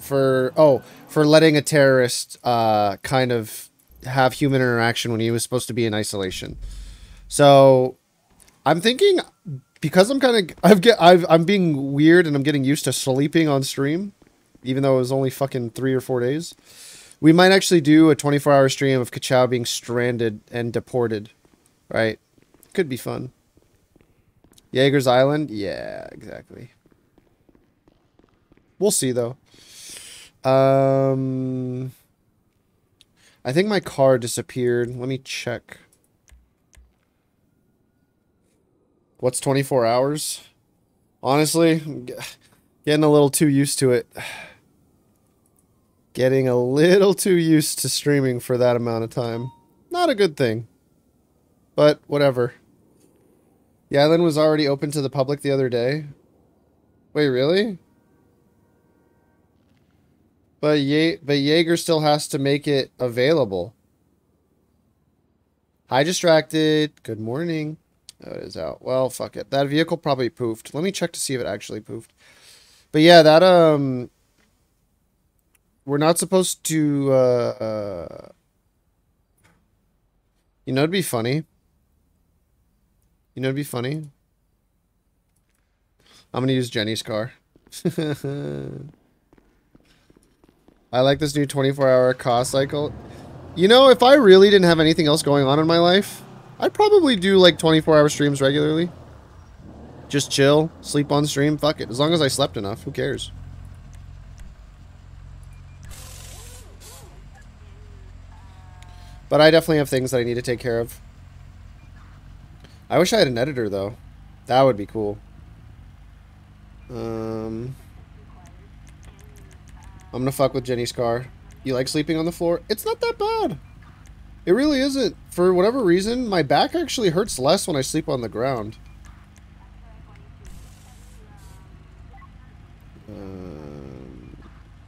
for oh, for letting a terrorist uh kind of have human interaction when he was supposed to be in isolation. So I'm thinking because I'm kind of I've get I've I'm being weird and I'm getting used to sleeping on stream, even though it was only fucking three or four days. We might actually do a 24 hour stream of Ka Chao being stranded and deported, right? Could be fun. Jaeger's Island, yeah, exactly. We'll see though. Um, I think my car disappeared. Let me check. What's 24 hours? Honestly, I'm getting a little too used to it. Getting a little too used to streaming for that amount of time. Not a good thing. But whatever. The island was already open to the public the other day. Wait, really? But Ye- but Jaeger still has to make it available. Hi, distracted. Good morning. Oh, it is out. Well, fuck it. That vehicle probably poofed. Let me check to see if it actually poofed. But yeah, that um, we're not supposed to. Uh, uh you know, it'd be funny. You know, it'd be funny. I'm gonna use Jenny's car. I like this new 24 hour cost cycle. You know, if I really didn't have anything else going on in my life, I'd probably do like 24 hour streams regularly. Just chill, sleep on stream, fuck it. As long as I slept enough, who cares? But I definitely have things that I need to take care of. I wish I had an editor though. That would be cool. Um, I'm gonna fuck with Jenny's car. You like sleeping on the floor? It's not that bad. It really isn't. For whatever reason, my back actually hurts less when I sleep on the ground. Um,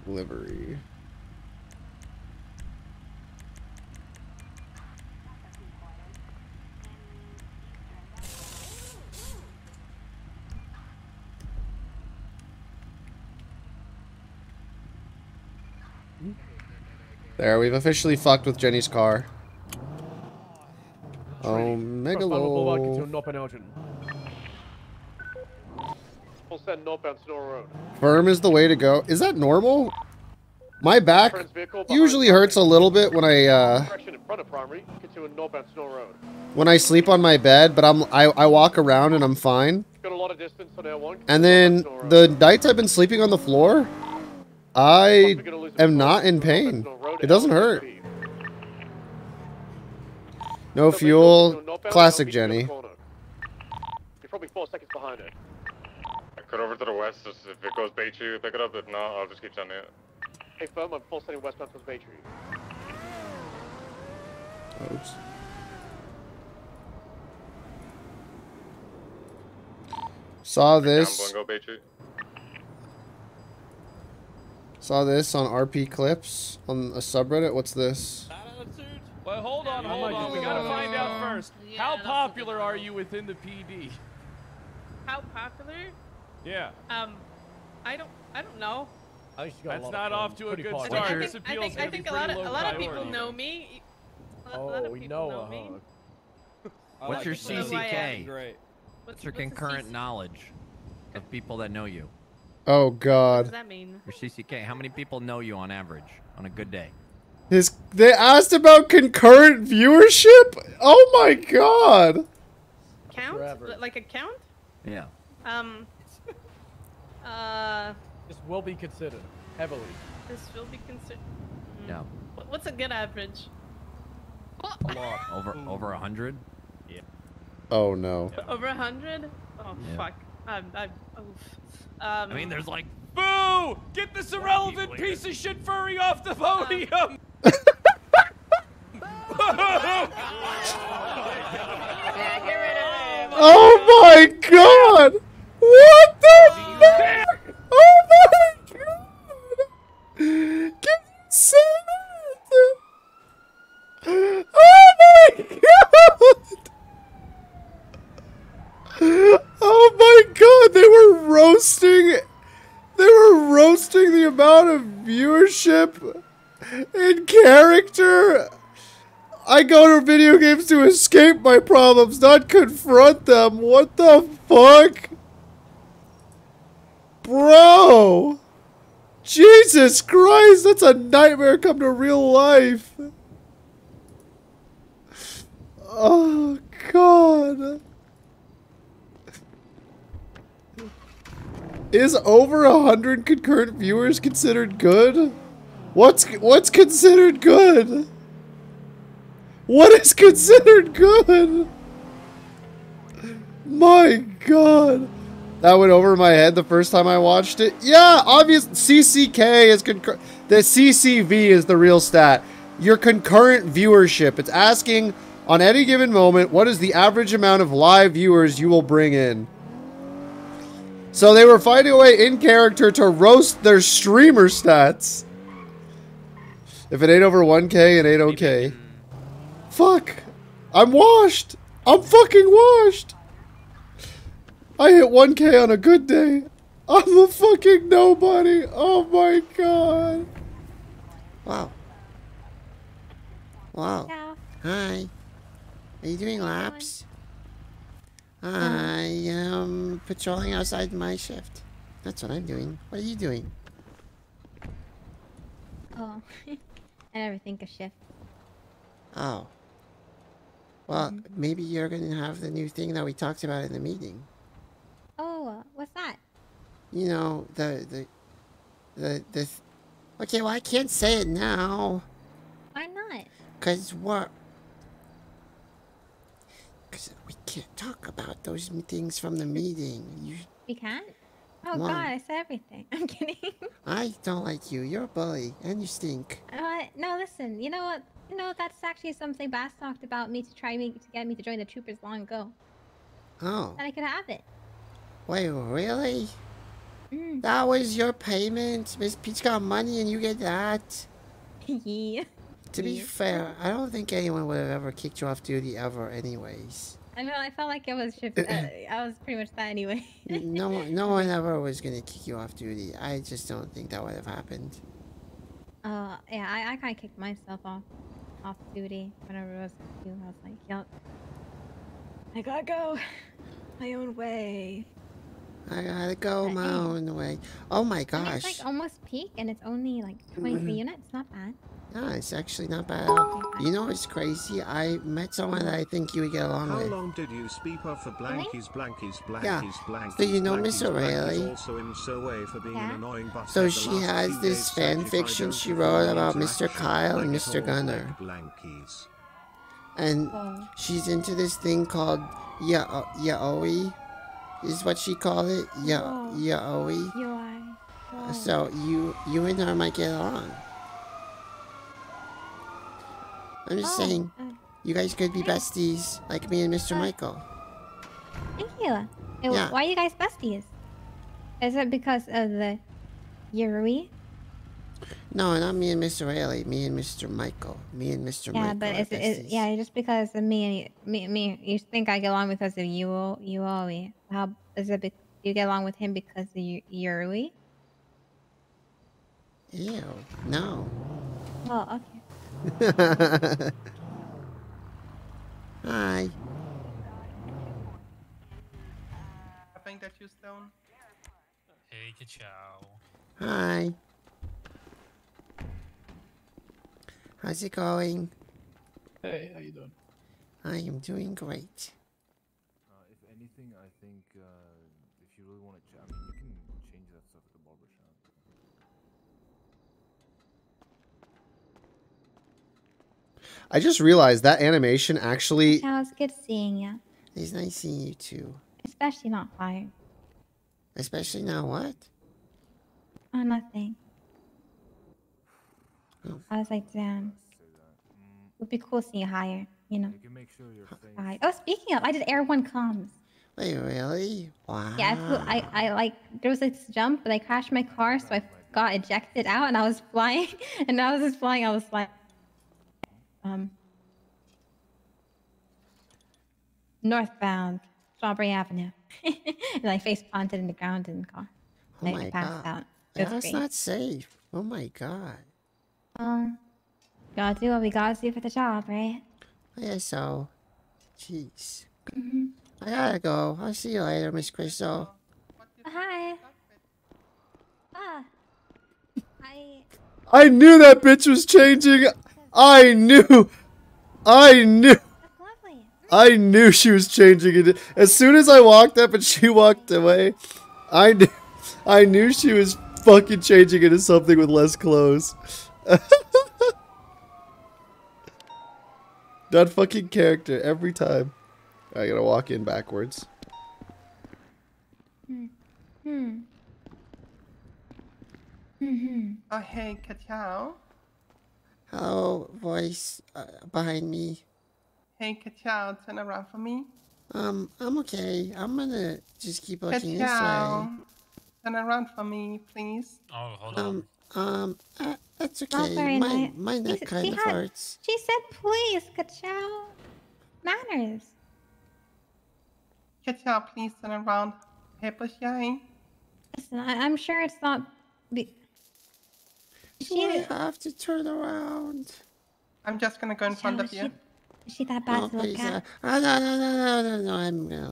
livery. There, we've officially fucked with Jenny's car. Oh, Megalo. Full send northbound Snow Road. Firm is the way to go. Is that normal? My back Friend's vehicle behind usually hurts a little bit when I uh, Direction in front of primary. Continue northbound Snow Road. when I sleep on my bed, but I'm I, I walk around and I'm fine. Got a lot of distance on L1. And then the nights I've been sleeping on the floor, I am not in pain. It doesn't hurt. No fuel. Classic Jenny. You're probably four seconds behind it. Cut over to the west. If it goes Bay Tree, pick it up. If not, I'll just keep sending it. Hey, firm, I'm full setting westbound towards Bay Tree. Oops. Saw this. Down Bungo Bay Tree. Saw this on RP clips on a subreddit. What's this? Well, hold on, hold on. We gotta find out first. How popular are you within the PD? How popular? Yeah. Um, I don't, I don't know. That's not off to a good I start. think, I think, I think a lot of a lot of people priority. know me. A lot, a lot Oh, of we know, know me. What's your People know who I am. CCK? What's, What's your concurrent knowledge of people that know you? Oh God. What does that mean? Your CCK. How many people know you on average on a good day? His. They asked about concurrent viewership. Oh my God. Count? Li- Like a count? Yeah. Um. Uh, This will be considered heavily. this will be considered. Yeah. What's a good average? A lot. Over over a hundred. Yeah. Oh no. Over a hundred? Oh Yeah. fuck. I'm, I'm, oof. Um, I mean, there's like Boo! Get this irrelevant piece of shit furry off the podium! Oh my God. What the fuck? Oh my God. Give me a second. Oh my God. Oh my God. They were roasting. They were roasting the amount of viewership in character. I go to video games to escape my problems, not confront them. What the fuck? Bro! Jesus Christ, that's a nightmare come to real life. Oh, God. Is over a hundred concurrent viewers considered good? What's what's considered good? What is considered good? My god. That went over my head the first time I watched it. Yeah, obvious CCK is concur the CCV is the real stat. Your concurrent viewership. It's asking on any given moment what is the average amount of live viewers you will bring in. So they were finding a way in character to roast their streamer stats. If it ain't over 1k, it ain't okay. Fuck. I'm washed. I'm fucking washed. I hit 1k on a good day. I'm a fucking nobody. Oh my god. Wow. Wow. Hi. Are you doing laps? I am patrolling outside my shift. That's what I'm doing. What are you doing? Oh, I never think of shift. Oh. Well, maybe you're gonna have the new thing that we talked about in the meeting. Oh, uh, what's that? You know, the the the the. th- Okay, well I can't say it now, Why not? cause what? Cause we can't talk about those things from the meeting. You, We can't? Oh Why? god, I said everything. I'm kidding. I don't like you. You're a bully, and you stink. uh, no, listen. You know what? You know that's actually something Bass talked about me to try me to get me to join the troopers long ago. Oh, That I could have it. wait, really? Mm. That was your payment? Miss Peach got money and you get that? yeah. To be Yeah. fair, I don't think anyone would have ever kicked you off duty ever anyways. I know. I felt like it was shift. uh, I was pretty much that anyway. no one no one ever was gonna kick you off duty. I just don't think that would have happened. Uh, yeah, I, I kind of kicked myself off, off duty whenever it was. I was like, yup. I gotta go my own way. I gotta go my own way. Oh my And gosh. it's like almost peak, and it's only like 23 Mhm. units. Not bad. Yeah, it's actually not bad at all. You know what's crazy? I met someone that I think you would get along How with. How long did you speak of for blankies, blankies, blankies, Yeah. blankies? So you know Miss O'Reilly? blankies Also in so way for being an annoying bastard So she has this days fan said if I fiction she wrote about Mr. action, Kyle and Mr. it all Gunner. Blankies. And she's into this thing called ya yaoi, is what she called it. Ya yaoi. You are. So you you and her might get along. I'm just Oh, saying, uh, you guys could be besties like me and Mr. Michael. Thank you. Uh, Yeah. Why are you guys besties? Is it because of the Yuri? No, not me and Mr. Rayleigh. Me and Mr. Michael. Me and Mr. Yeah, Michael. but are is it, is, yeah, just because of me and me, me, you think I get along because of you, you Yuri? How is it? Be, you get along with him because of Yu- Yuri? Ew. No. Oh, okay. Hi. I think that you stone. Hey, Ka Chao. Hi. How's it going? Hey, how you doing? I am doing great. Uh, if anything, I think uh, if you really want to, ch- I mean, you can change that stuff at the barber shop. I just realized that animation actually. Yeah, it's good seeing you, It's nice seeing you too. especially not fired. Especially not what? Oh, nothing. Oh. I was like, damn. It Would be cool seeing you higher, you know. You can make sure your face. High. Oh, speaking of, I did Air One comms. Wait, really? Wow. Yeah, I flew. I, I like there was this jump, but I crashed my car, so I got ejected out, and I was flying, and I was just flying. I was like, um, northbound, Strawberry Avenue, and I face planted in the ground in the car. Oh my passed god. out. That's not safe. Oh my god. Um, gotta do what we gotta do for the job, right? Yeah, so. Jeez. hmm I gotta go. I'll see you later, Miss Crystal. Hi. Ah. I. I knew that bitch was changing. I knew. I knew. I knew she was changing it. As soon as I walked up and she walked away, I knew. I knew she was fucking changing into something with less clothes. that fucking character every time. I gotta walk in backwards. Hmm. Hmm. Hmm. Oh, hey, Ka Chao. Hello, voice uh, behind me. Hey, Ka Chao, turn around for me. Um, I'm okay. I'm gonna just keep looking this way. Ka Chao, turn around for me, please. Oh, hold Um, um, uh, that's Not okay. very My nice. my neck kind of hurts. She said, please, Ka Chao. Manners. Ka Chao, please turn around. Paper shine. Listen, I, I'm sure it's not. Be- Do I have to turn around? I'm just gonna go in front of you. Is she that bad Oh, to look please, at? uh, ah, no, no, no, no, no, no, I'm gonna